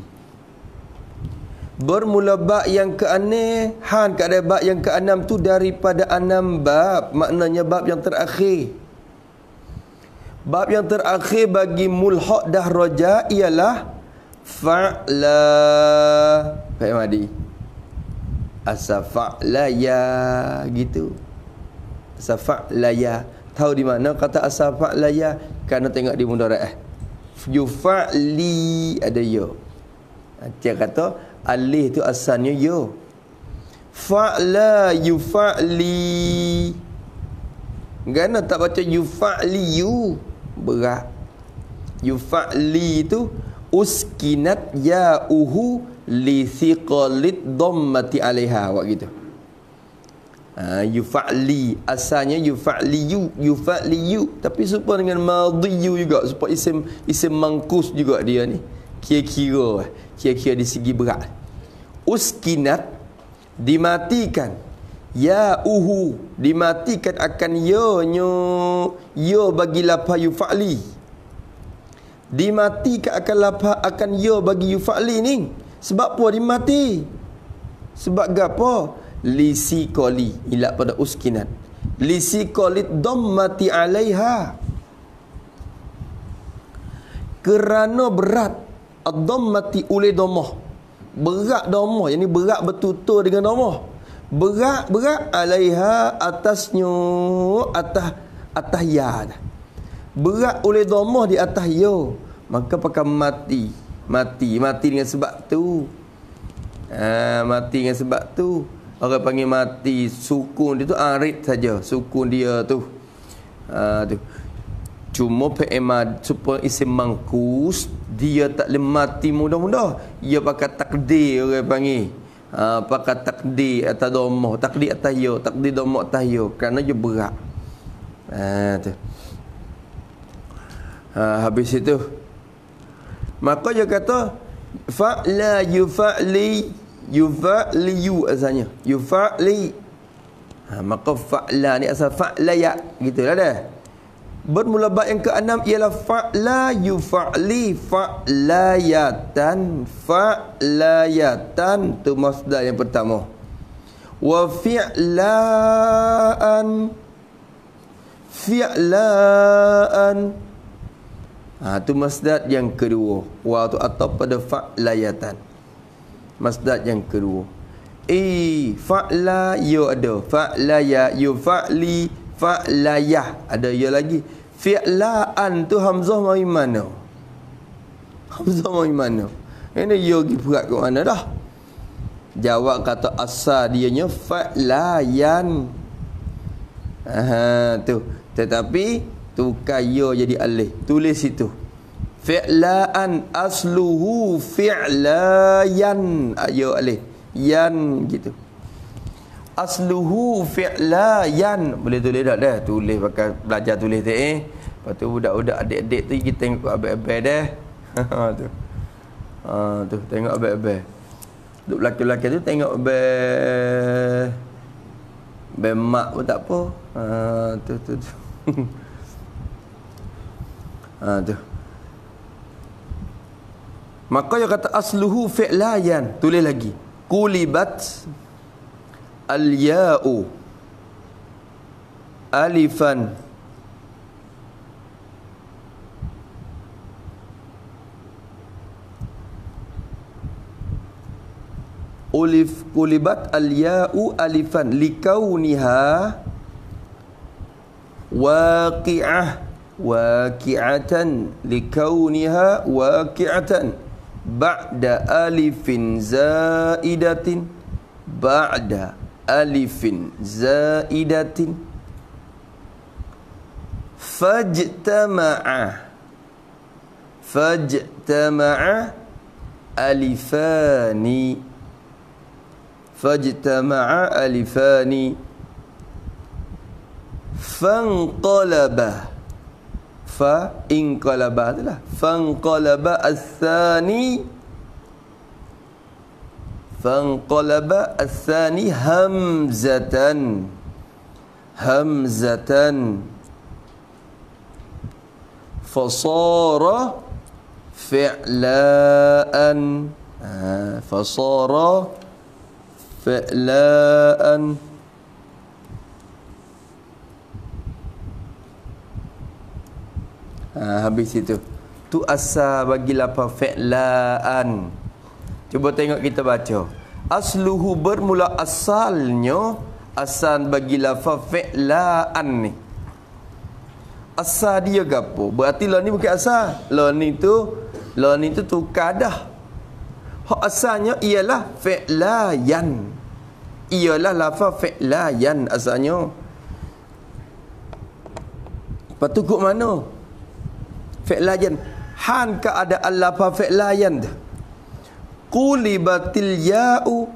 Bermula bab yang keenam. Han keadaan bab yang keenam tu daripada enam bab. Maknanya bab yang terakhir. Bab yang terakhir bagi mulhaq dah roja ialah fa'la. Baik Madi. Asa fa'la ya gitu safa laya. Tahu di mana kata asafa laya? Kerana tengok di mudarat eh. Yufa'li ada yo. Dia kata alih tu asalnya yo. Fa'la yufa'li. Kerana tak baca yufa'li yu? Berat. Yufa'li tu uskinat ya uhu li thiqalit dhammati alaiha. Buat gitu Ha, yufa'li. Asalnya yufa'liyu yufa'liyu. Tapi serupa dengan madhiyu juga. Supaya isim isim mangkus juga dia ni. Kira-kira kira-kira di segi berat. Uskinat dimatikan. Ya uhu dimatikan akan ya nyo ya bagi lapa yufa'li. Dimatikan akan lapa akan ya bagi yufa'li ni. Sebab apa dimati? Sebab gapo lisi koli ilak pada uskinat lisi koli dhammati alaiha. Kerana berat ad-dhammati oleh dhammah berat dhammah yang ni berat bertutur dengan dhammah berat berat alaiha atasnya atas atas ya berat oleh dhammah di atas ya maka pakai mati. Mati mati dengan sebab tu. Ha, mati dengan sebab tu orang panggil mati sukun dia tu arid saja sukun dia tu. Ha, tu. Cuma PMA supaya isim mangkus dia tak boleh mati mudah-mudah. Dia pakai takdir orang panggil. Ha, pakai takdir atas domah takdir atas ya takdir domah atas ya kerana dia berat. Ha, tu. Ha, habis itu. Maka dia kata fa'la yufa'li yufa'liyu asalnya. Yufa'li. Ha, maka fa'la ni asal fa'la ya gitulah dah. Bermula bab yang keenam ialah fa'la yufa'li fa'layatan fa'layatan tu masdar yang pertama. Wa fi'laan fi'laan Ha, tu masdar yang kedua. Wa tu atau pada fa'layatan. Masdar yang kedua. Eh, fa'la ya ada. Fa'laya ya fa'li fa'layah. Ada ya lagi. Fi'la'an tu hamzah mai mana? Hamzah mai mana? Ini ya pergi berat ke mana dah? Jawab kata asal dianya fa'layan. Ha, tu. Tetapi tukar ya jadi alih tulis situ fi'laan asluhu fi'layan. Ya alih yan gitu. Asluhu fi'layan. Boleh tulis tak dah? Tulis pakai belajar tulis tak eh. Lepas tu budak-budak adik-adik tu kita tengok abang-abang dah. Ha tu. Ha tu. Tengok abang-abang duk lelaki-lelaki tu tengok abang abang mak pun tak apa. Ha tu tu, tu. Ha tu. Maka dia kata asluhu fi'layan. Tulis lagi. Kulibat al-ya'u alifan Ulif kulibat al-ya'u alifan likauniha waqi'ah waqi'atan likauniha waqi'atan ba'da alifin zaidatin ba'da alifin zaidatin. Fajtama'a fajtama'a alifani fajtama'a alifani. Fanqalaba fa inqalaba itulah fanqalaba as-sani fanqalaba as-sani hamzatan hamzatan fasara fi'laan fasara fi'laan Ha, habis itu. Tu asal bagi lapar fi'laan. Cuba tengok kita baca. Asluhu bermula asalnya asal bagi lafaz fi'laan ni. Asal dia gapo? Berarti la ni bukan asal. La ni tu la ni tu tukar dah. Hak asalnya ialah fi'layan. Ialah lafaz fi'layan asalnya. Patukuk mana? Fi'layan han keadaan lafaz fi'layan tu. Qulibatil ya'u.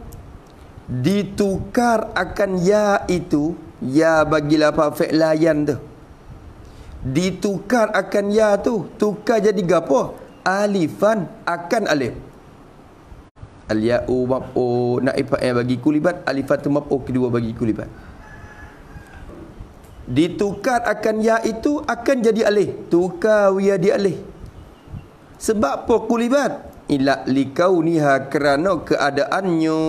Ditukar akan ya itu ya bagi lafaz fi'layan tu. Ditukar akan ya tu tukar jadi gapo? Alifan akan alif. Al ya'u maf'u naib fa'il bagi kulibat alifan tu maf'u kedua bagi kulibat ditukar akan ya itu akan jadi alih. Tukar ya di alih. Sebab apa kulibat ila likauniha kerana keadaannya.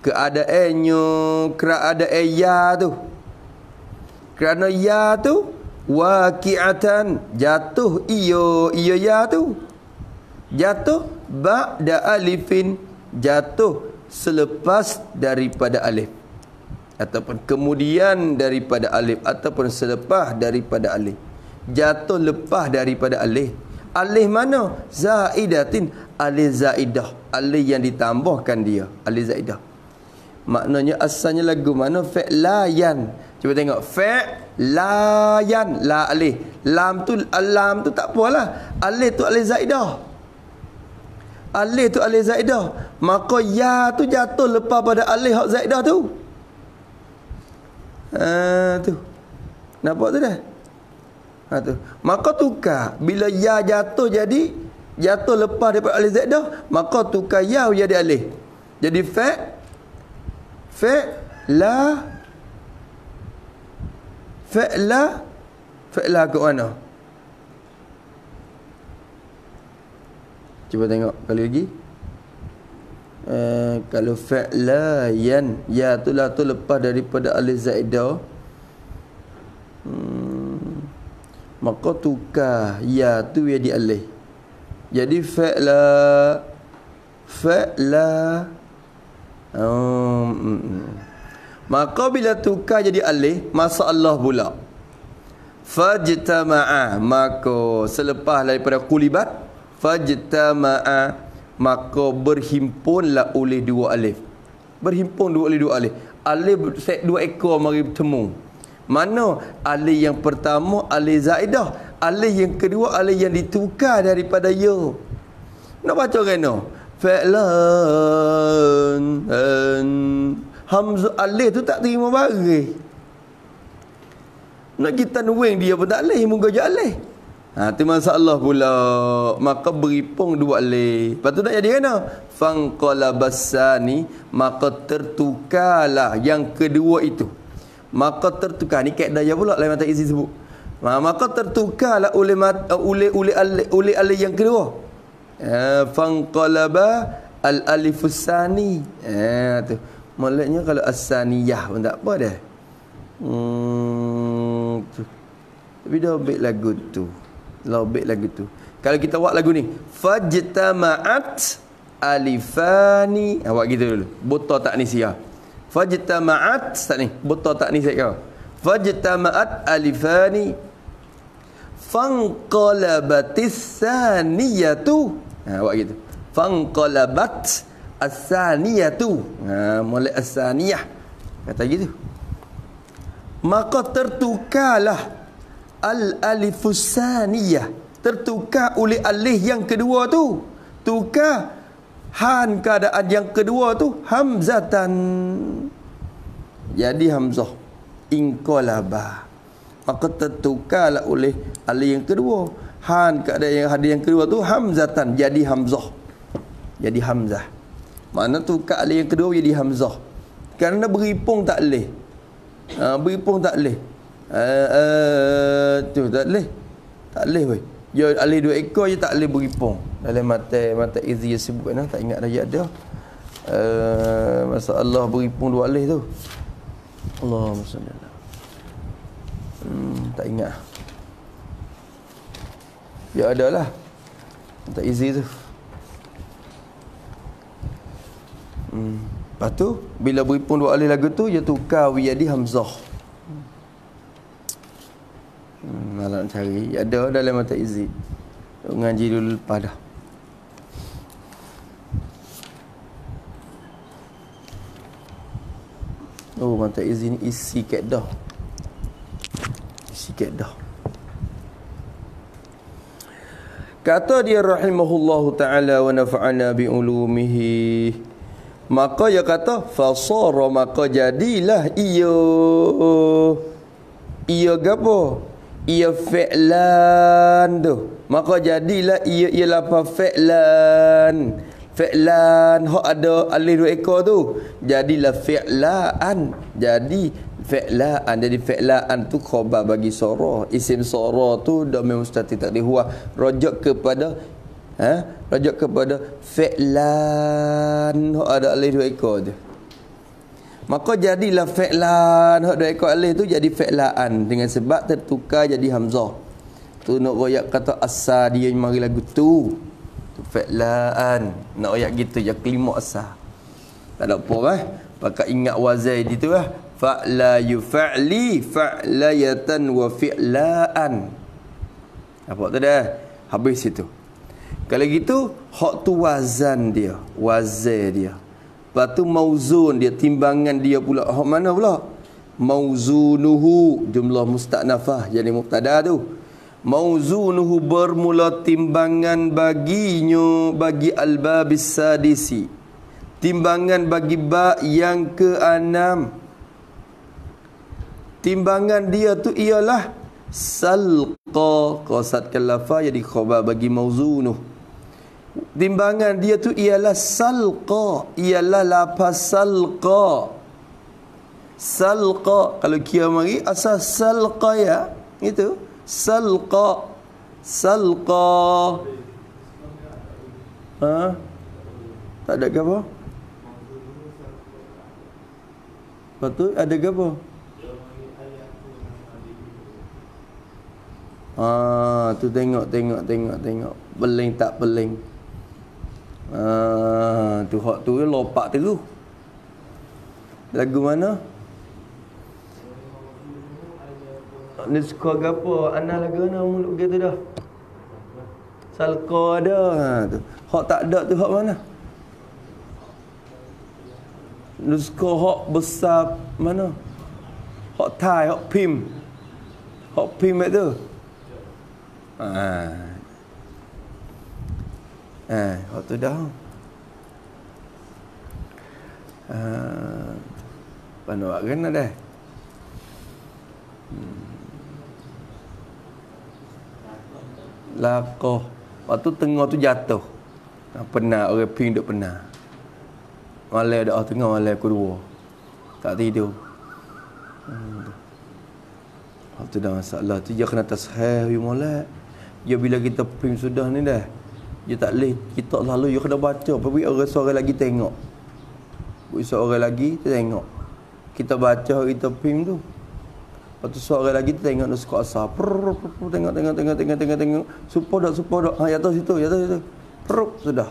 Keadaannya. Kerana ya tu. Kerana ya tu waqi'atan. Jatuh iyo iyo ya tu. Jatuh ba'da alifin. Jatuh selepas daripada alif ataupun kemudian daripada alif ataupun selepas daripada alif. Jatuh lepas daripada alif. Alif mana? Zaidatin. Alif zaidah. Alif yang ditambahkan dia. Alif zaidah. Maknanya asalnya lagu mana? Fi'layan Cuba tengok. Fa layan la alif. Lam tu lam tu tak apalah. Alif tu alif zaidah. Alif tu alif zaidah. Maka ya tu jatuh lepas pada alif hak zaidah tu. Ha tu. Nampak tu dah? Ha tu. Maka tukar bila ya jatuh jadi jatuh lepas daripada alif zaidah, maka tukar ya jadi alif. Jadi fa fa la Fa'la Fa'la ke mana? Cuba tengok kali lagi. Uh, kalau fa'la yan ya tu lah tu lepas daripada alif zaidah. Hmm. Maka tukar ya tu jadi alif. Jadi fa'la fa'la um, mm, mm. Maka bila tukar jadi alih Masalah pula Fajtama'a Maka selepas daripada kulibat Fajtama'a Maka berhimpunlah oleh dua alif Berhimpun dua oleh dua alif Alif set dua ekor mari bertemu Mana alif yang pertama alif zaidah Alif yang kedua alif yang ditukar daripada ya Nak baca kena Fa'lan Hamzah alih tu tak terima baris. Nak kita nuing dia pun tak alih. Muka je alih. Ha, tu masalah pula. Maka beripung dua alih. Lepas tu nak jadi kena? Fangqalabasani. Maka tertukarlah yang kedua itu. Maka tertukar. Ni kaedah je pula. Lain mata isi sebut. Ha, maka tertukarlah oleh mata, oleh, oleh, oleh, alih yang kedua. Ha, Fangqalaba al-alifusani. Ha, tu. Maksudnya kalau asaniyah pun tak apa dah. Hmm, tu. Tapi dah baik lagu tu. Dah baik lagu tu. Kalau kita buat lagu ni. Fajtama'at alifani. Ha, buat gitu dulu. Botol tak ni siya. Fajtama'at. Tak ni. Botol tak ni siya kau. Fajtama'at alifani. Fanqalabatis saniyatu. Ha, buat gitu. Fanqalabat as-saniyatu ha mulai as-saniyah kata gitu maka tertukarlah al-alifus saniyah tertukar oleh alif yang kedua tu. Tukar han keadaan yang kedua tu hamzatan. Jadi hamzah inqalaba. Maka tertukarlah oleh alif yang kedua. Han keadaan yang hadir yang kedua tu hamzatan. Jadi hamzah. Jadi hamzah. Mana tu kak alih yang kedua jadi hamzah. Kerana beripung tak leh. Ha, beripung tak leh. Uh, uh, tu tak leh. Tak leh weh. Ya alih dua ekor je tak leh beripung. Dalam mata mata izi sebut kan tak ingat dah ada. Uh, masa Allah beripung dua alih tu. Allah salli Hmm, tak ingat. Ya adalah. Tak izi tu. Hmm. Lepas tu bila beripun dua alif lagu tu dia tukar wiyadi hamzah. Hmm, malah nak cari ada dalam mata izi. Ngaji dulu lepas dah. Oh mata izi ni isi kat dah. Isi kat dah. Kata dia rahimahullahu taala wa nafa'ana bi ulumihi maka dia kata fasara maka jadilah ia ia gapo ia fi'lan tu. Maka jadilah ia ialah fi'lan fi'lan hok ada alif dua ekor tu. Jadilah fi'lan jadi fi'lan jadi fi'lan tu khabar bagi sara isim sara tu dhamir mustatir tak dihuwa rujuk kepada ha? Rujuk kepada fi'lan ada alif dua ekor je Maka jadilah fi'lan hak dua alif tu jadi fi'laan dengan sebab tertukar jadi hamzah. Tu nak royak kata asa dia mari lagu tu. Tu fi'laan. Nak royak gitu ya kelima asa. Tak ada apa eh. Pakai ingat wazai di tu lah. Fa'la yufa'li fa'layatan wa fi'laan. Apa tu dah? Habis itu. Kalau gitu, hak tu wazan dia. Wazai dia. Lepas tu mauzun dia. Timbangan dia pula. Hak mana pula? Mauzunuhu. Jumlah musta'nafah. Jadi muktada tu. Mauzunuhu bermula timbangan baginya bagi al-babis sadisi. Timbangan bagi ba yang keenam. Timbangan dia tu ialah salqa. Qasatkan lafa jadi khabar bagi mauzunuh. Timbangan dia tu ialah salqa. Ialah lapas salqa. Salqa. Kalau kia mari asal salqa ya. Itu. Salqa. Salqa. Ha? Tak ada apa? Lepas tu ada apa? Ah, tu tengok tengok tengok tengok. Beling tak beling. Ah, tu hak tu lopak terus. Lagu mana? Ni suka gapo? Ana lagu mana mulut gitu dah. Salka ada. Ha tu. Hak tak ada tu hak mana? Nuska hak besar mana? Hak Thai, hak Pim. Hak Pim itu. Ha. Ha, waktu dah. Ha. Panu awak kena dah. Hmm. Lakoh. Waktu tengah tu jatuh. Pernah orang ping duk pernah. Malam dah tengah malam kedua. Tak tidur. Hmm. Waktu dah masalah tu dia kena tasheh wi molek. Ya bila kita print sudah ni dah. Dia tak boleh kita lalu dia kena baca. Tapi orang seorang lagi tengok. Buat seorang lagi tengok. Kita baca kita print tu. Lepas tu seorang lagi tengok nuska asal. tengok tengok tengok tengok tengok tengok. Supaya dak supaya dak. Ha jatuh situ jatuh situ. Peruk sudah.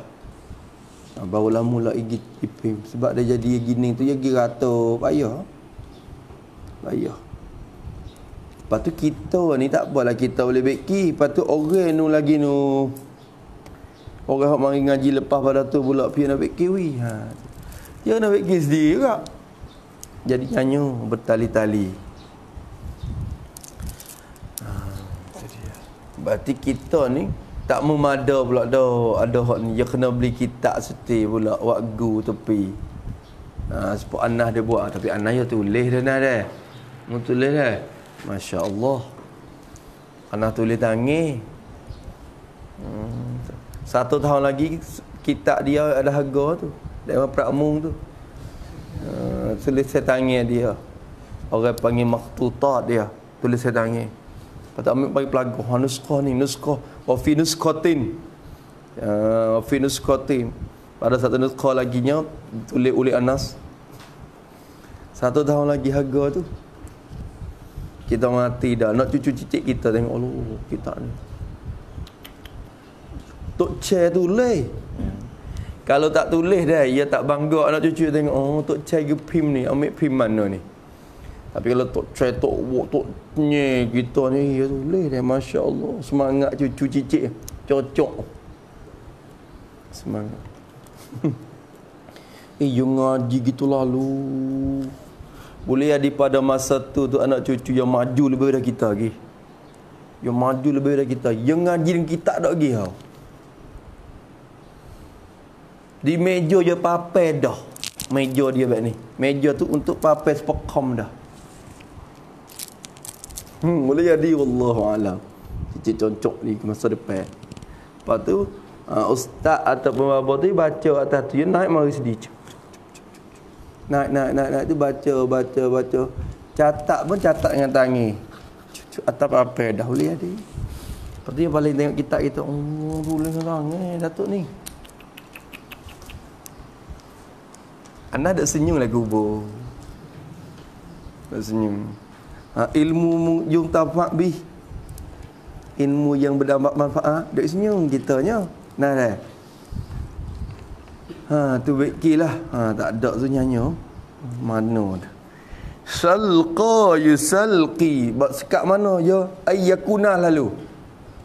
Ha, barulah mula igi ipim. Sebab dia jadi gini tu dia gira tu. Payah. Payah. Lepas tu kita ni tak apalah kita boleh beki. Lepas tu orang nu lagi nu. Orang yang mari ngaji lepas pada tu pula pergi nak beki wi. Ha. Dia nak beki sendiri juga. Jadi nyanyi bertali-tali. Ha, Berarti kita ni tak memada pula dah ada hak ni dia kena beli kitab seti pula wakgu tepi. Ha sebab anak dia buat tapi anak dia tulis dah dah. Mu tulis dah. Masya Allah Anak tulis tangi hmm. Satu tahun lagi Kitab dia ada harga tu Dalam Pramung tu. Uh, Tulis saya tangi dia. Orang panggil maktutat dia Tulis saya tangi Lepas tu ambil bagi pelagu ha, Nuskah ni Nuskah. Wafi nuskotin uh, Wafi nuskotin Pada satu nuskah lagi nya Tulis oleh Anas. Satu tahun lagi harga tu. Kita mati dah. Nak cucu cicit kita tengok. Allah kita ni Tok Che tulis kalau tak tulis dah ia tak bangga anak cucu tengok oh Tok Che ke pim ni ambil pim mana ni tapi kalau Tok Che Tok Wok Tok Nye kita ni ia tulis dah Masya Allah semangat cucu cicit cocok semangat eh yang ngaji gitu lalu boleh ada pada masa tu tu anak cucu yang maju lebih daripada kita lagi. Yang maju lebih daripada kita. Yang ngaji dengan kita tak lagi tau. Di meja je papai dah. Meja dia baik ni. Meja tu untuk papai spekom dah. Hmm, boleh jadi wallahu alam. Cicit concok ni ke masa depan. Lepas tu uh, ustaz atau pembawa tu baca atas tu dia naik mari sedih naik naik naik naik tu baca baca baca catat pun catat dengan tangi atap apa dah boleh lepas tu yang paling tengok kitab kita oh boleh dengan tangi datuk ni Anda ada senyum lagi kubur senyum. Ha, ilmu yung tapak bi. Ilmu yang berdampak manfaat. Dek senyum kita nya. Nah dah. Ha tu baiklah. Ha tak ada tu nyanyi. Mana dah. Salqa yusalqi. Bak sekat mana ya? Ayyakuna lalu.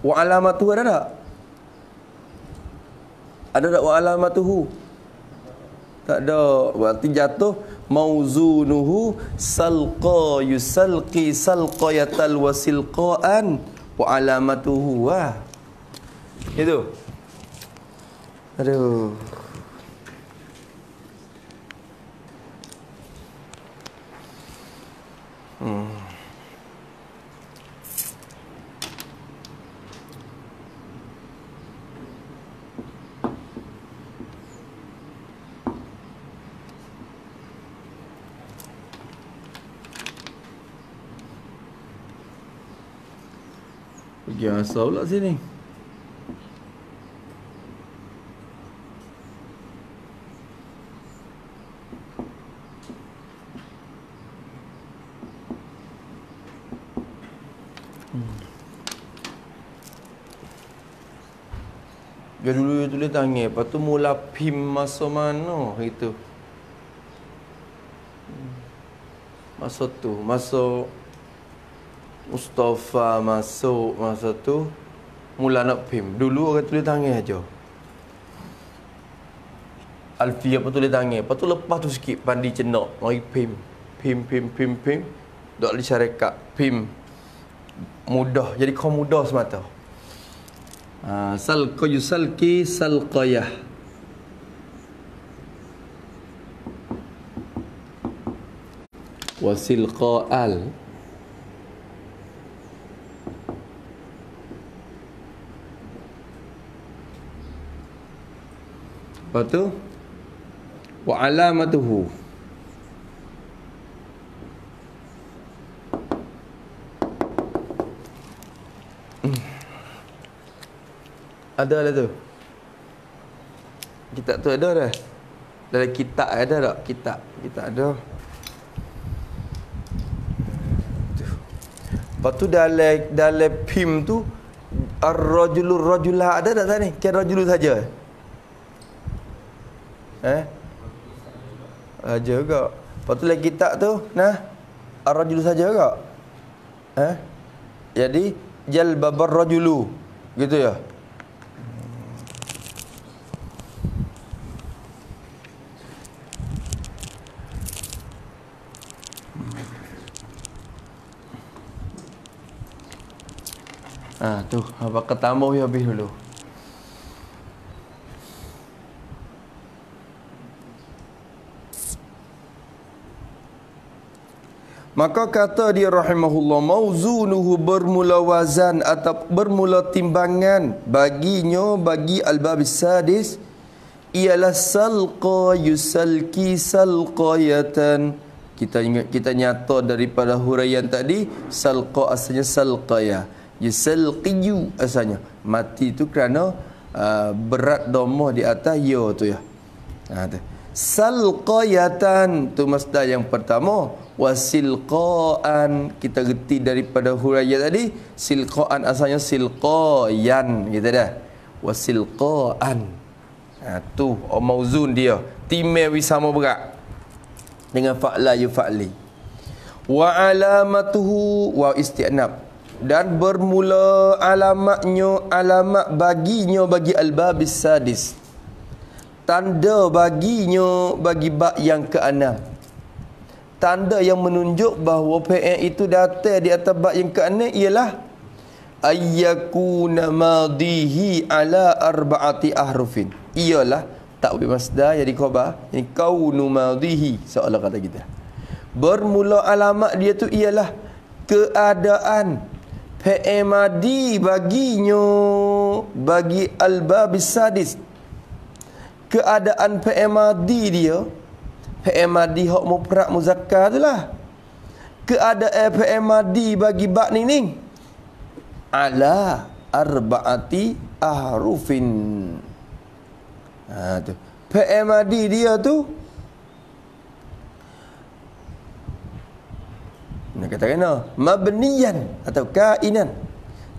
Wa alamatu ada tak? Ada tak wa alamatuhu? Tak ada. Berarti jatuh mauzunuhu salqa yusalqi salqayatal wasilqaan wa alamatuhu. Wa itu. Aduh. Hmm Pergi pula sini. Dia dulu dia tulis tangan Lepas tu mula pim masa mana itu Masa tu Masa Mustafa masuk masa tu mula nak pim. Dulu orang tulis tangan aja. Alfia pun tulis tangan. Lepas tu lepas tu sikit pandi cenak. Mari pim. Pim, pim, pim, pim. Dok di syarikat. Pim. Mudah. Jadi kau mudah semata. Salqa yusalki salqayah. Wasilqa'al. Lepas tu wa alamatuhu hmm. Ada lah tu Kitab tu ada dah Dalam kitab ada tak? Kitab Kitab ada Lepas tu dalam dalam pim tu Ar-rajulur rajulah ada tak tadi? Kan rajulu saja. Eh? Aja juga. Lepas tu lagi kitab tu, nah. Ar-rajulu saja juga. Eh? Jadi jalbabar rajulu. Gitu ya. Ah tu, apa ketambah ya habis dulu. Maka kata dia rahimahullah mauzunuhu bermula wazan atau bermula timbangan baginya bagi al-bab sadis ialah salqa yusalki salqayatan. Kita ingat kita nyata daripada huraian tadi salqa asalnya salqaya yusalqiyu asalnya. Mati tu kerana uh, berat domah di atas ya tu ya. Ha tu. Salqayatan tu masdar yang pertama wasilqaan. Kita reti daripada huraian tadi silqaan asalnya silqayan. Gitu dah. Wasilqaan. Ha tu oh, mauzun dia. Timai wi sama berat. Dengan fa'la yufa'li wa alamatuhu wa isti'nab. Dan bermula alamatnya alamat baginya bagi albabis sadis. Tanda baginya bagi bab yang keenam tanda yang menunjuk bahawa PN itu datang di atas bab yang ke-6 ialah ayyakuna madihi ala arba'ati ahrufin. Ialah takwil masdar jadi khabar yang kaunu madihi seolah kata kita. Bermula alamat dia tu ialah keadaan PN madi baginya bagi al-babis sadis. Keadaan PN madi dia PMAD hok mufrad muzakkar tu lah. Keadaan PMAD bagi bak ni ni. Ala arba'ati ahrufin. Ha tu. PMAD dia tu Dia kata kena. Mabniyan atau kainan.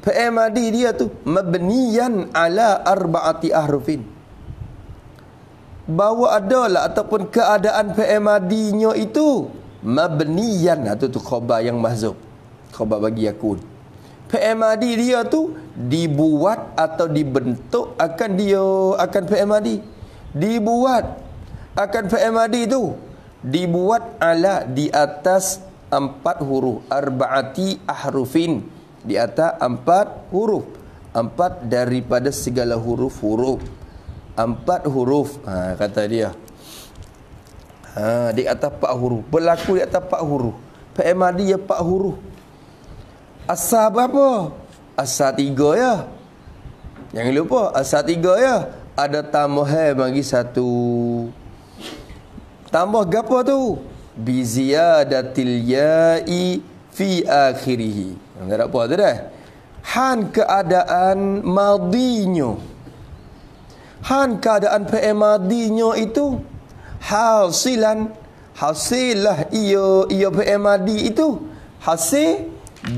Madi dia tu mabniyan ala arba'ati ahrufin. Bahawa adalah ataupun keadaan fi'il madinya itu. Mabniyan. Atau tu khabar yang mahzub. Khabar bagi yakun. Madi dia tu dibuat atau dibentuk akan dia akan madi. Dibuat. Akan fi'il madi tu dibuat ala di atas empat huruf. Arba'ati ahrufin. Di atas empat huruf. Empat daripada segala huruf-huruf empat huruf. Ha, kata dia. Ha, di atas empat huruf. Berlaku di atas empat huruf. PMAD ya empat huruf. Asal apa asal tiga ya. Jangan lupa asal tiga ya. Ada tambah bagi satu. Tambah gapo tu? Bi ziyadatil ya'i fi akhirih tak apa tu dah han keadaan madinya han keadaan fi'il madinya itu hasilan hasilah ia ia madi itu hasil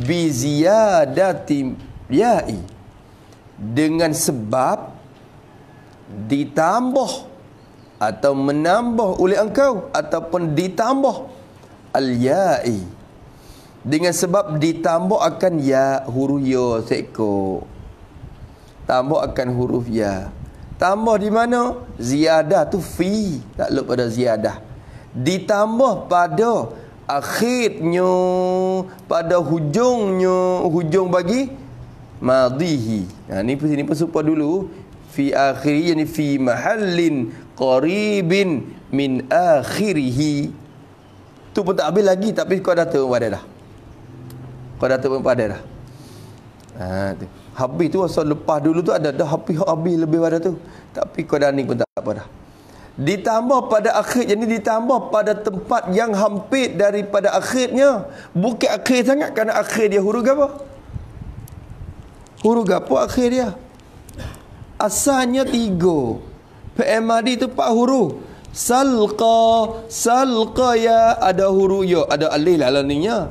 bi ziyadati ya'i dengan sebab ditambah atau menambah oleh engkau ataupun ditambah al-ya'i. Dengan sebab ditambah akan ya huruf ya seko tambah akan huruf ya tambah di mana? Ziyadah tu fi. Tak lupa pada ziyadah. Ditambah pada akhirnya pada hujungnya. Hujung bagi madihi. Ha ni sini pun supaya dulu. Fi akhiri yani fi mahallin qaribin min akhirih tu pun tak habis lagi tapi kau dah tahu pada dah. Kau dah tahu pada dah. Ha tu habis tu asal lepas dulu tu ada dah habis habis lebih pada tu. Tapi dah ni pun tak apa dah. Ditambah pada akhir jadi ditambah pada tempat yang hampir daripada akhirnya. Bukan akhir sangat kerana akhir dia huruf apa? Huruf apa akhir dia? Asalnya tiga. PMAD itu empat huruf salqa salqa ya ada huruf ya ada alif lah laninya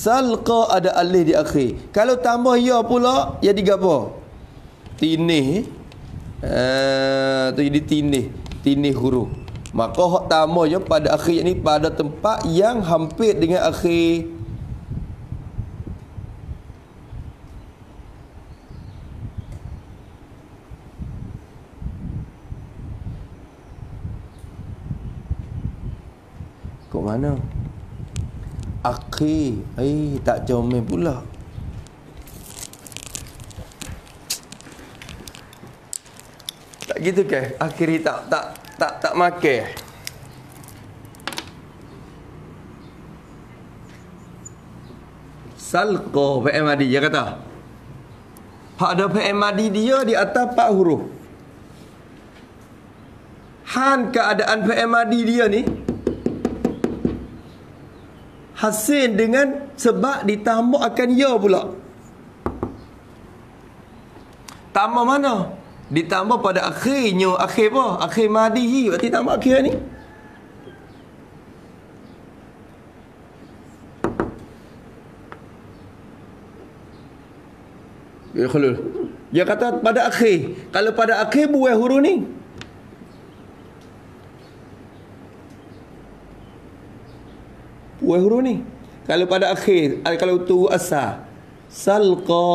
salqa ada alif di akhir. Kalau tambah ya pula jadi apa? Tinih. Uh, tu jadi tinih. Tinih huruf. Maka hak tamanya pada akhir ni pada tempat yang hampir dengan akhir. Kok mana? Akhir Eh tak comel pula Tak gitu ke? Akhiri tak tak tak tak makan. Salqa fi'il madi dia kata. Pada fi'il madi dia di atas empat huruf. Han keadaan fi'il madi dia ni hasil dengan sebab ditambah akan ya pula. Tambah mana? Ditambah pada akhirnya Akhir apa? Akhir madihi Berarti tambah akhir ni Ya Khalul Dia kata pada akhir Kalau pada akhir buah huruf ni Buah huruf ni Kalau pada akhir Kalau tu asal Salqa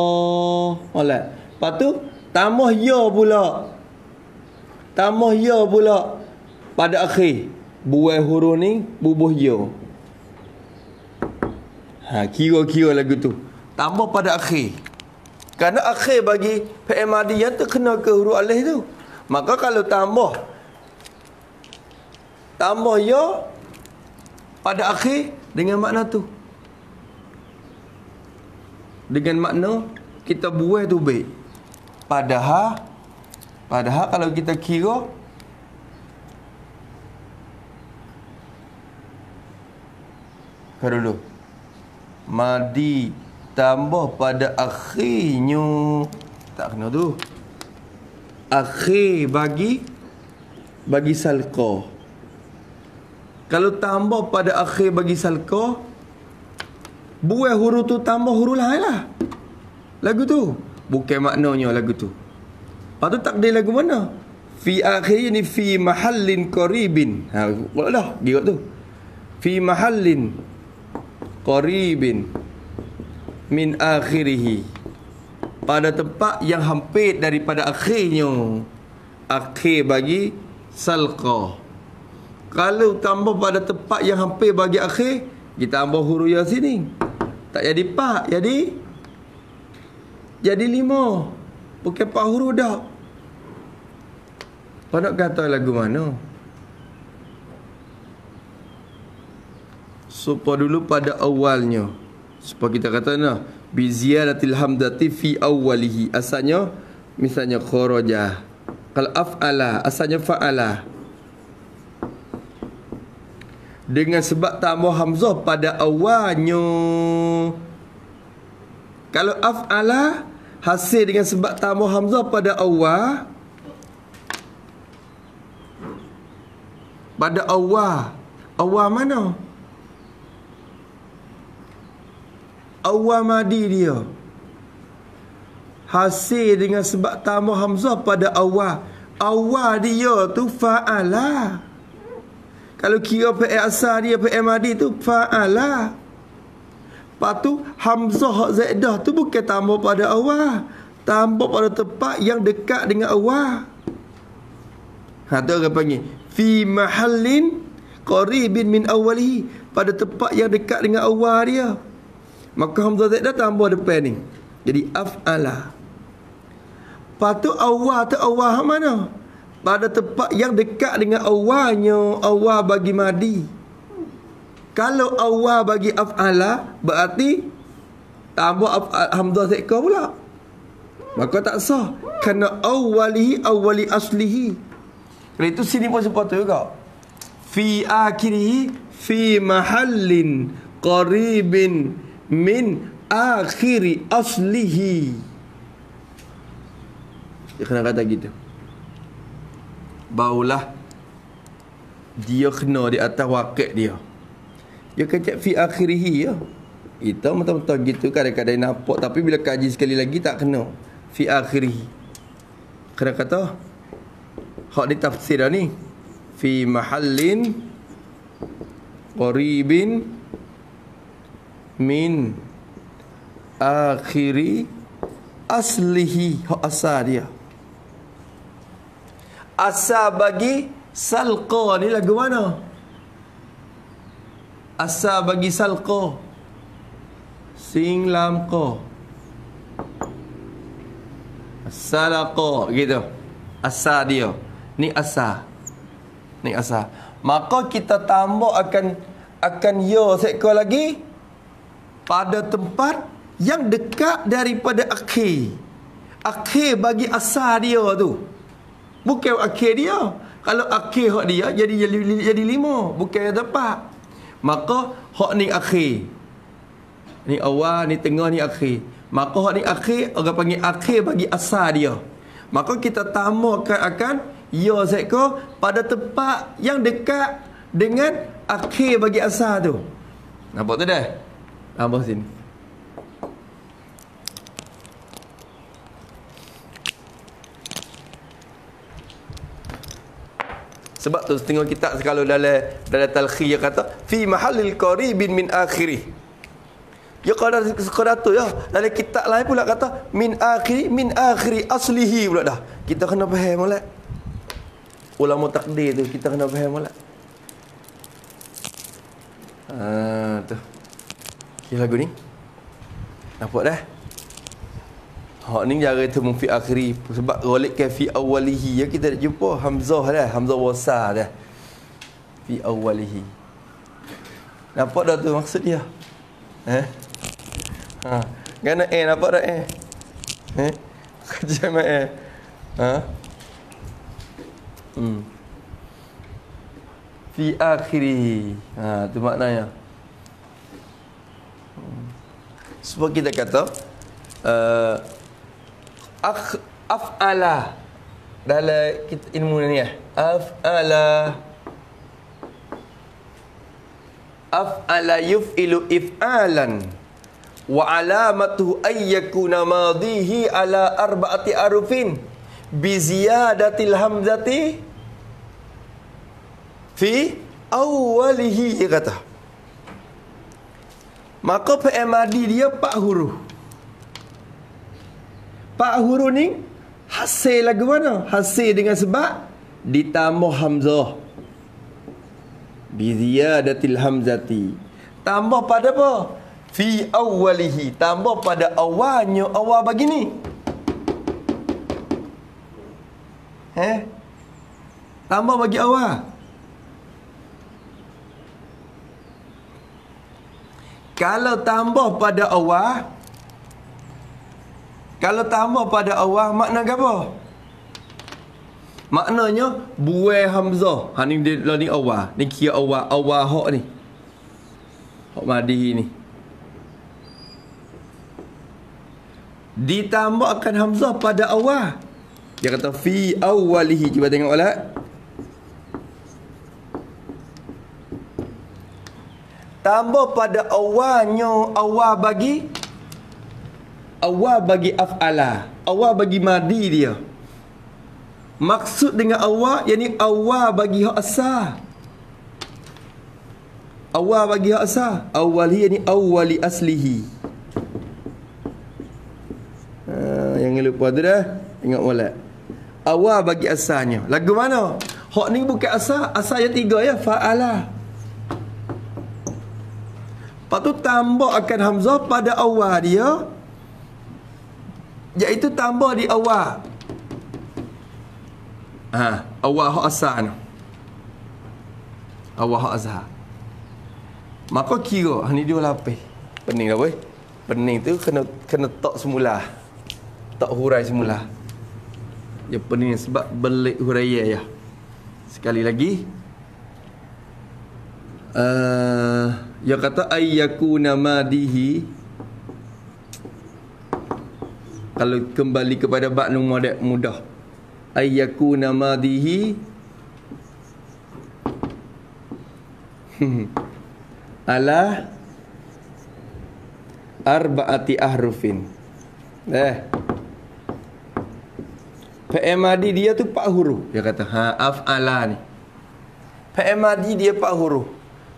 Malah Lepas tu Tambah ya pula. Tambah ya pula. Pada akhir. Buai huruf ni bubuh ya. Ha, kira-kira lagu tu. Tambah pada akhir. Kerana akhir bagi PMAD yang terkena ke huruf alih tu. Maka kalau tambah. Tambah ya. Pada akhir. Dengan makna tu. Dengan makna. Kita buai tu baik. Padahal Padahal kalau kita kira Kau dulu Madi Tambah pada akhirnya Tak kena tu Akhir bagi Bagi salqa Kalau tambah pada akhir bagi salqa Buat huruf tu tambah huruf lain lah. Lagu tu. Bukan maknanya lagu tu. Lepas tu takdir lagu mana? Fi akhir ni fi mahallin qaribin. Ha, boleh dah. Girat tu. Fi mahallin qaribin min akhirihi. Pada tempat yang hampir daripada akhirnya. Akhir bagi salqa. Kalau tambah pada tempat yang hampir bagi akhir, kita tambah huruf yang sini. Tak jadi pak, jadi jadi lima. Bukan empat huruf dah. Kau nak kata lagu mana? Supaya dulu pada awalnya. Supaya kita kata nah. Biziyadatil hamdati fi awalihi. Asalnya, misalnya khoroja. Kalau af'ala, asalnya fa'ala. Dengan sebab tambah hamzah pada awalnya. Kalau af'ala, hasil dengan sebab tambah hamzah pada awal. pada awal awal mana awal madi dia hasil dengan sebab tambah hamzah pada awal awal dia tu fa'ala kalau kira fi'il asal dia fi'il madi tu fa'ala lepas tu hamzah zaidah tu bukan tambah pada awal tambah pada tempat yang dekat dengan awal ha tu orang panggil. Fi mahallin qaribin min awalihi. Pada tempat yang dekat dengan awal dia. Maka hamzah zaid dah tambah depan ni. Jadi af'ala patut awal tu awal mana pada tempat yang dekat dengan awalnya awal bagi madi kalau awal bagi af'ala berarti tambah hamzah zaid kau pula maka tak sah kerana awalihi awali aslihi kerana itu sini pun sepatutnya juga. Fi akhirih fi mahallin qaribin min akhiri aslihi. Dia kena kata gitu. Baulah dia kena di atas wakil dia. Dia kata fi akhirih ya. Itu betul-betul gitu kadang-kadang nampak tapi bila kaji sekali lagi tak kena. Fi akhirih. Kena kata hak di tafsir ni fi mahallin qaribin min akhiri aslihi hak asal dia asal bagi salqa ni lagu mana asal bagi salqa sing lam qa salaqa gitu asal dia Ni asal. Ni asal. Maka kita tambah akan akan ya sekali lagi pada tempat yang dekat daripada akhir. Akhir bagi asal dia tu. Bukan akhir dia. Kalau akhir hak dia jadi jadi, jadi lima, bukan yang tepat. Maka hak ni akhir. Ni awal, ni tengah, ni akhir. Maka hak ni akhir, orang panggil akhir bagi asal dia. Maka kita tambahkan akan ya Zaidko pada tempat yang dekat dengan akhir bagi asal tu. Nampak tu dah? Nampak sini. Sebab tu setengah kitab sekali dalam dalam talqi dia kata fi mahallil qaribin min akhirih. Ya kalau sekadar tu ya dalam kitab lain pula kata min akhiri min akhiri aslihi pula dah. Kita kena faham molek ulama takdir tu kita kena faham pula. Ha tu. Kira lagu ni. Nampak dah? Hak ni cara tu mufi akhiri sebab rolik ke fi awalihi ya kita dah jumpa hamzah dah, hamzah wasal dah. Fi awalihi. Nampak dah tu maksud dia? Eh? Ha. Gana eh nampak dah eh? Eh? Kerja eh? Ha? Hmm. Fi akhiri. Ha, tu maknanya. Hmm. Sebab kita kata uh, akh, af'ala. Dalam kita ilmu ni ya. Af'ala. Af'ala yuf'ilu if'alan. wa alamatu ayyakuna madihi ala arba'ati arufin. Bi ziyadatil hamzati fi awwalihi kata. Maka madi dia empat huruf empat huruf ni hasil lagu mana? Hasil dengan sebab? Ditambah hamzah. Bi ziyadatil hamzati. Tambah pada apa? Fi awwalihi. Tambah pada awalnya awal begini. Eh tambah bagi awal. Kalau tambah pada awal kalau tambah pada awal makna apa? Maknanya buai hamzah. Ha ni dia ni awal ni kira awal awal hak ni. Hak madi ni. Ditambahkan hamzah pada awal dia kata fi awwalihi. Cuba tengok lah tambah pada awalnya awal bagi awal bagi af'ala awal bagi madi dia. Maksud dengan awal yakni awal bagi hak asal. Awal bagi hak asal. Awali yakni awali aslihi. Yang lupa tu dah Ingat molek. Awal bagi asalnya. Lagu mana? Hak ni bukan asal Asal yang tiga ya Fa'ala. Lepas tu tambah akan Hamzah pada awal dia Iaitu tambah di awal ha, Awal hak asal ni Awal hak asal Maka kira Ni dia lapis Pening lah weh Pening tu kena kena tok semula tak hurai semula. Ya pening sebab belik huraya ya. Sekali lagi. Uh, ya kata ayyakuna madihi kalau kembali kepada bab mudah mudah ayyakuna madihi ala arba'ati ahrufin eh Fi'il madi dia tu empat huruf. Dia kata ha af'ala ni. Fi'il madi dia empat huruf.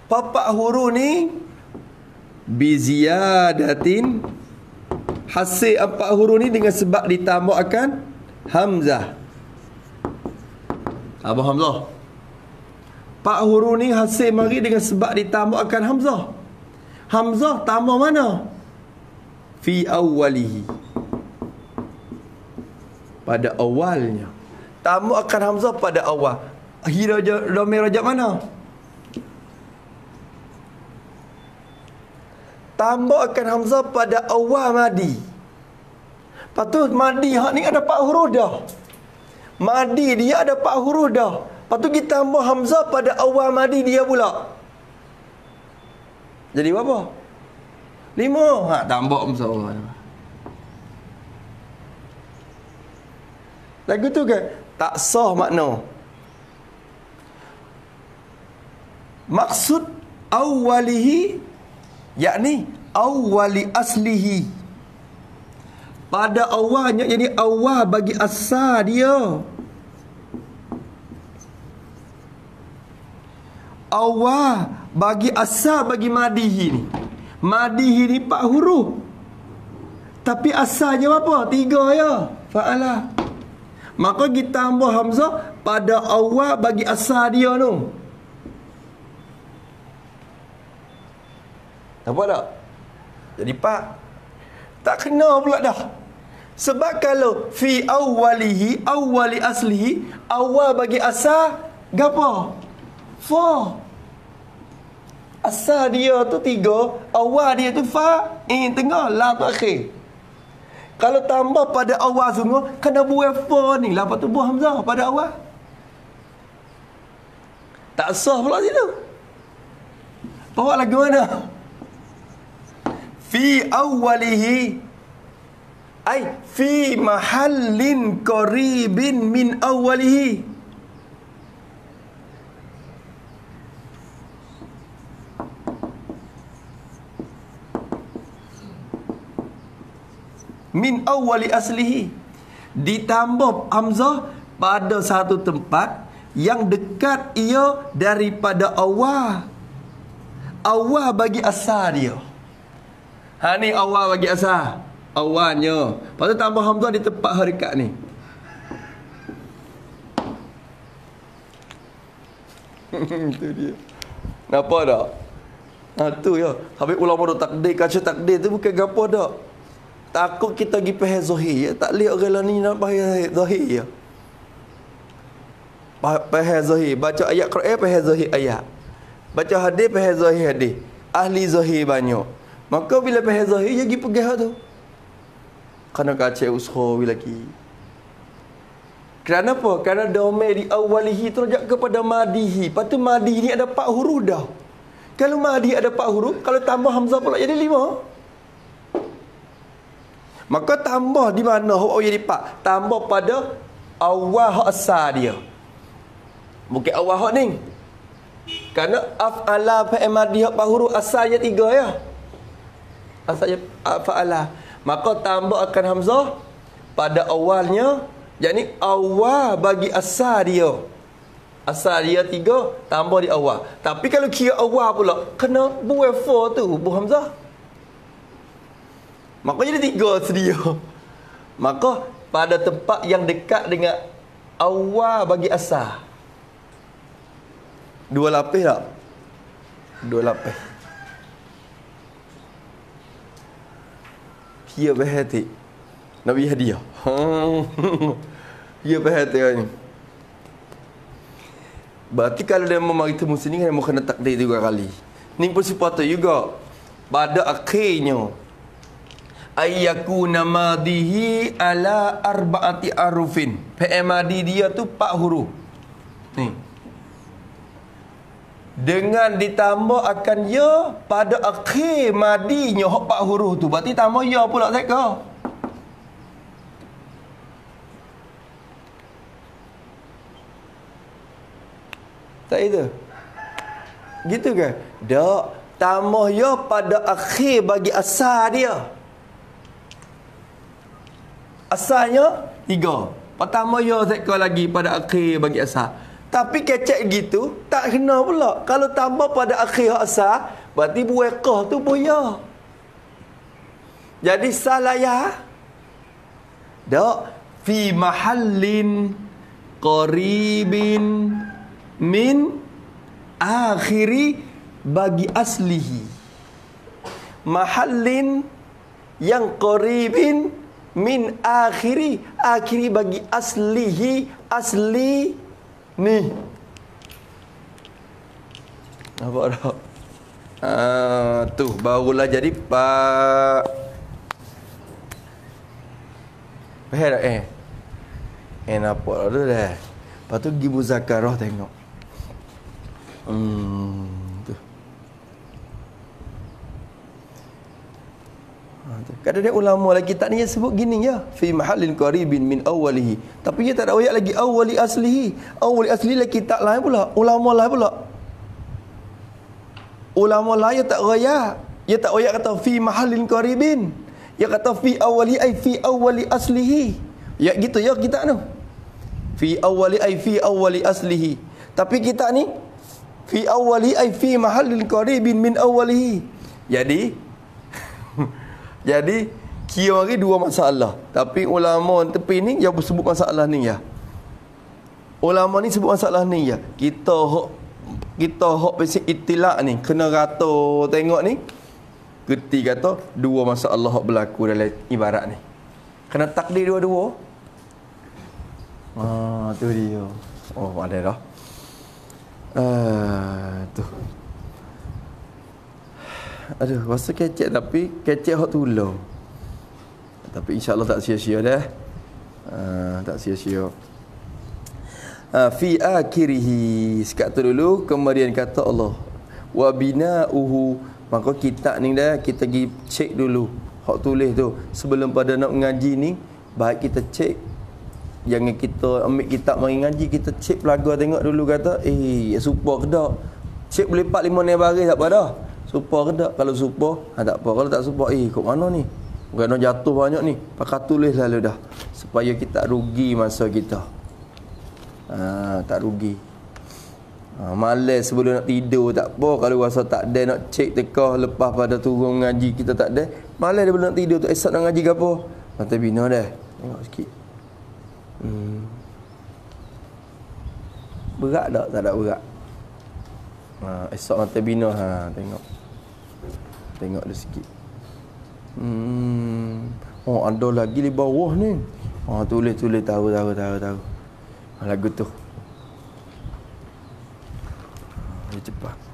Empat huruf ni bi ziyadatin hasil empat huruf ni dengan sebab ditambah akan hamzah. Apa hamzah? Empat huruf ni hasil mari dengan sebab ditambah akan hamzah. Hamzah tambah mana? Fi awwalihi pada awalnya. Tamu akan Hamzah pada awal. Hira Domir Rajab mana? Tambah akan Hamzah pada awal Madi. Lepas tu Madi hak ni ada 4 huruf dah. Madi dia ada 4 huruf dah. Lepas tu kita tambah Hamzah pada awal Madi dia pula. Jadi berapa? Lima. Ha, tambah Hamzah. Lagu tu ke? Tak sah makna. Maksud awalihi yakni awali aslihi. Pada awalnya jadi awal bagi asal dia. Awal bagi asal bagi madihi ni. Madihi ni empat huruf. Tapi asalnya apa? Tiga ya. Fa'alah. Maka kita tambah Hamzah pada awal bagi asal dia tu. Nampak tak? Jadi pak tak kena pula dah. Sebab kalau fi awwalihi awwali aslihi awal bagi asal gapo? Fa. Asal dia tu tiga, awal dia tu fa, in tengah lam akhir. Kalau tambah pada awal semua, kena buat fa ni. Lepas tu buah Hamzah pada awal. Tak sah pula situ. Bawa lagi mana? Fi awalihi. Ay, fi mahallin qaribin min awalihi. min awwali aslihi ditambah hamzah pada satu tempat yang dekat ia daripada awal awal bagi asal dia ha ni awal bagi asal awalnya lepas tu tambah hamzah di tempat harikat ni itu dia Nampak tak? Ha, tu ya. Habis ulama duk takdir, kaca takdir tu bukan gapo dak. Takut kita pergi pahal zahir ya. Tak lihat orang lain nak pahal zahir ya. Pahal zahir. Baca ayat Quran pahal zahir ayat. Baca hadis pahal zahir hadis. Ahli zahir banyak. Maka bila pahal zahir, dia pergi pergi tu. Kerana kaca usaha lagi. Kerana apa? Kerana domain di awalihi tu rajak kepada madihi. Lepas tu madihi ni ada empat huruf dah. Kalau madihi ada empat huruf, kalau tambah hamzah pula jadi lima. Maka tambah di mana huruf jadi empat? Tambah pada awal hak asal dia. Bukan awal hak ni. Kerana af'ala fa'il madihi hak empat huruf asalnya tiga ya. Asalnya af'ala. Maka tambah akan hamzah pada awalnya jadi awal bagi asal dia. Asal dia tiga, tambah di awal. Tapi kalau kira awal pula, kena buat four tu, Bu Hamzah. Maka jadi tiga sedia. Maka pada tempat yang dekat dengan awal bagi asal. Dua lapis tak? Dua lapis. Kia berhati. Nabi hadiah. Ya perhatian ni. Berarti kalau dia memang itu musim ni, dia mau kena takdir tiga kali. Ni pun sepatut juga. Pada akhirnya, ayyakuna madihi ala arba'ati arufin. PMAD dia tu 4 huruf. Ni. Dengan ditambah akan ya pada akhir madinya 4 huruf tu. Berarti tambah ya pula tak kau? Tak itu. Gitu kan? Tak. Tambah ya pada akhir bagi asal dia. Asalnya tiga. Pertama ya sekali lagi pada akhir bagi asal. Tapi kecek gitu, tak kena pula. Kalau tambah pada akhir asal, berarti buekah tu boya. Jadi salah ya. Tak. Fi mahallin qaribin min akhiri bagi aslihi mahallin yang qaribin min akhiri akhiri bagi aslihi asli ni apa dah ah tu barulah jadi pak Faham eh? Eh, nampak tu dah. Lepas tu pergi muzakarah tengok. Hmm, Kadang dia ulama lagi tak ni sebut gini ya fi mahallin qaribin min awwalihi. Tapi dia tak ada ayat lagi awwali aslihi. Awwali asli lagi tak lain pula ulama lain pula. Ulama lain tak raya dia tak ayat kata fi mahallin qaribin. Dia kata fi awwali ai fi awwali aslihi. Ya gitu ya kita tu fi awwali ai fi awwali aslihi. Tapi kita ni fi awwali ay fi mahallin qaribin min awwalihi. Jadi jadi kira hari dua masalah. Tapi ulama tepi ni yang sebut masalah ni ya. Ulama ni sebut masalah ni ya. Kita hok kita hok basic itilak ni kena rata tengok ni Geti kata dua masalah hok berlaku dalam ibarat ni. Kena takdir dua-dua. Ah tu dia. Oh ada dah. Uh, tu. Aduh, rasa kecek tapi kecek hot tulo. Tapi insya-Allah tak sia-sia dah. Uh, tak sia-sia. Uh, fi akhirih sekat tu dulu kemudian kata Allah wa bina'uhu maka kita ni dah kita pergi cek dulu hak tulis tu sebelum pada nak mengaji ni baik kita cek Jangan kita ambil kitab mari ngaji kita cek pelaga tengok dulu kata eh supa ke tak. Cek boleh 4 5 ni baris tak apa dah. Supa ke tak? Kalau supa, ha, tak apa. Kalau tak supa, eh kok mana ni? Kerana jatuh banyak ni, pakai tulis lalu dah. Supaya kita rugi masa kita. Ha, tak rugi. Ha, malas sebelum nak tidur tak apa. Kalau rasa tak ada nak cek tekah lepas pada turun ngaji kita tak ada. Malas dia belum nak tidur tu. Esok nak ngaji ke apa? Mata bina dah. Tengok sikit. Hmm. Berat tak? Tak ada berat. Ha, esok mata bina. Ha, tengok. Tengok dia sikit. Hmm. Oh, ada lagi di bawah ni. Oh, tulis tulis tahu tahu tahu tahu. Ah, lagu tu. Dia cepat.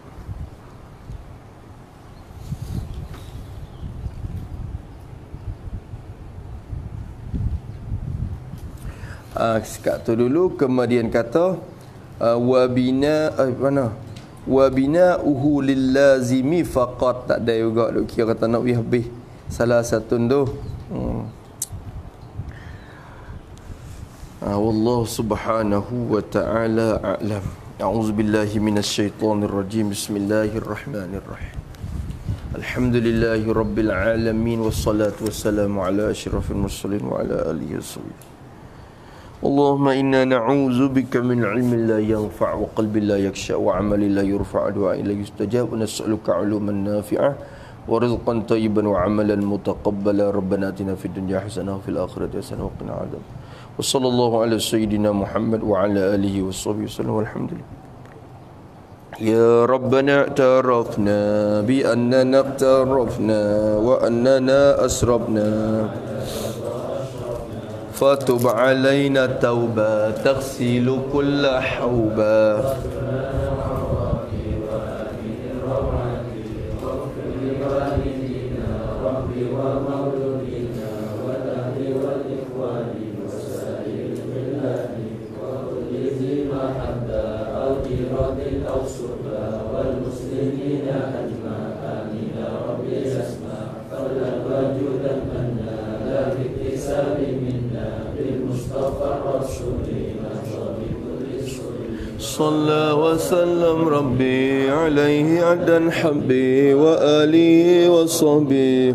Ah, sekat tu dulu kemudian kata uh, wabina eh, mana wabina uhu lil lazimi faqat. Tak ada juga duk kira kata nak habis salah satu tu. Hmm. ah, wallahu subhanahu wa ta'ala a'lam. A'udzu billahi minasyaitonir rajim bismillahirrahmanirrahim. Alhamdulillahi rabbil alamin. Wassalatu wassalamu ala asyrafil mursalin wa ala alihi wasahbihi اللهم إنا نعوذ بك من علم لا ينفع وقلب لا يخشع وعمل لا يرفع دعاء لا يستجاب ونسألك علوما نافعة ورزقا طيبا وعملا متقبلا. ربنا آتنا في الدنيا حسنة وفي الآخرة حسنة وقنا عذاب وصلى الله على سيدنا محمد وعلى آله وصحبه وسلم والحمد لله. يا ربنا اعترفنا بأننا اقترفنا وأننا أسربنا فتب علينا توبة تغسل كل حوبة. وارحم والدينا صلى وسلم ربي عليه عدا حبي وآله وصحبه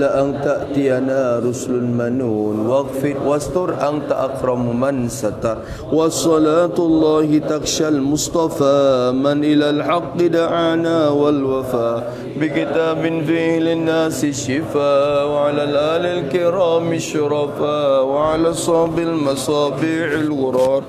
قبل أن تأتينا رسل منون واغفر واستر أنت أكرم من ستر والصلاة الله تخشى المصطفى من إلى الحق دعانا والوفاء بكتاب فيه للناس الشفاء وعلى الآل الكرام الشرفاء وعلى صاب المصابيع الغرار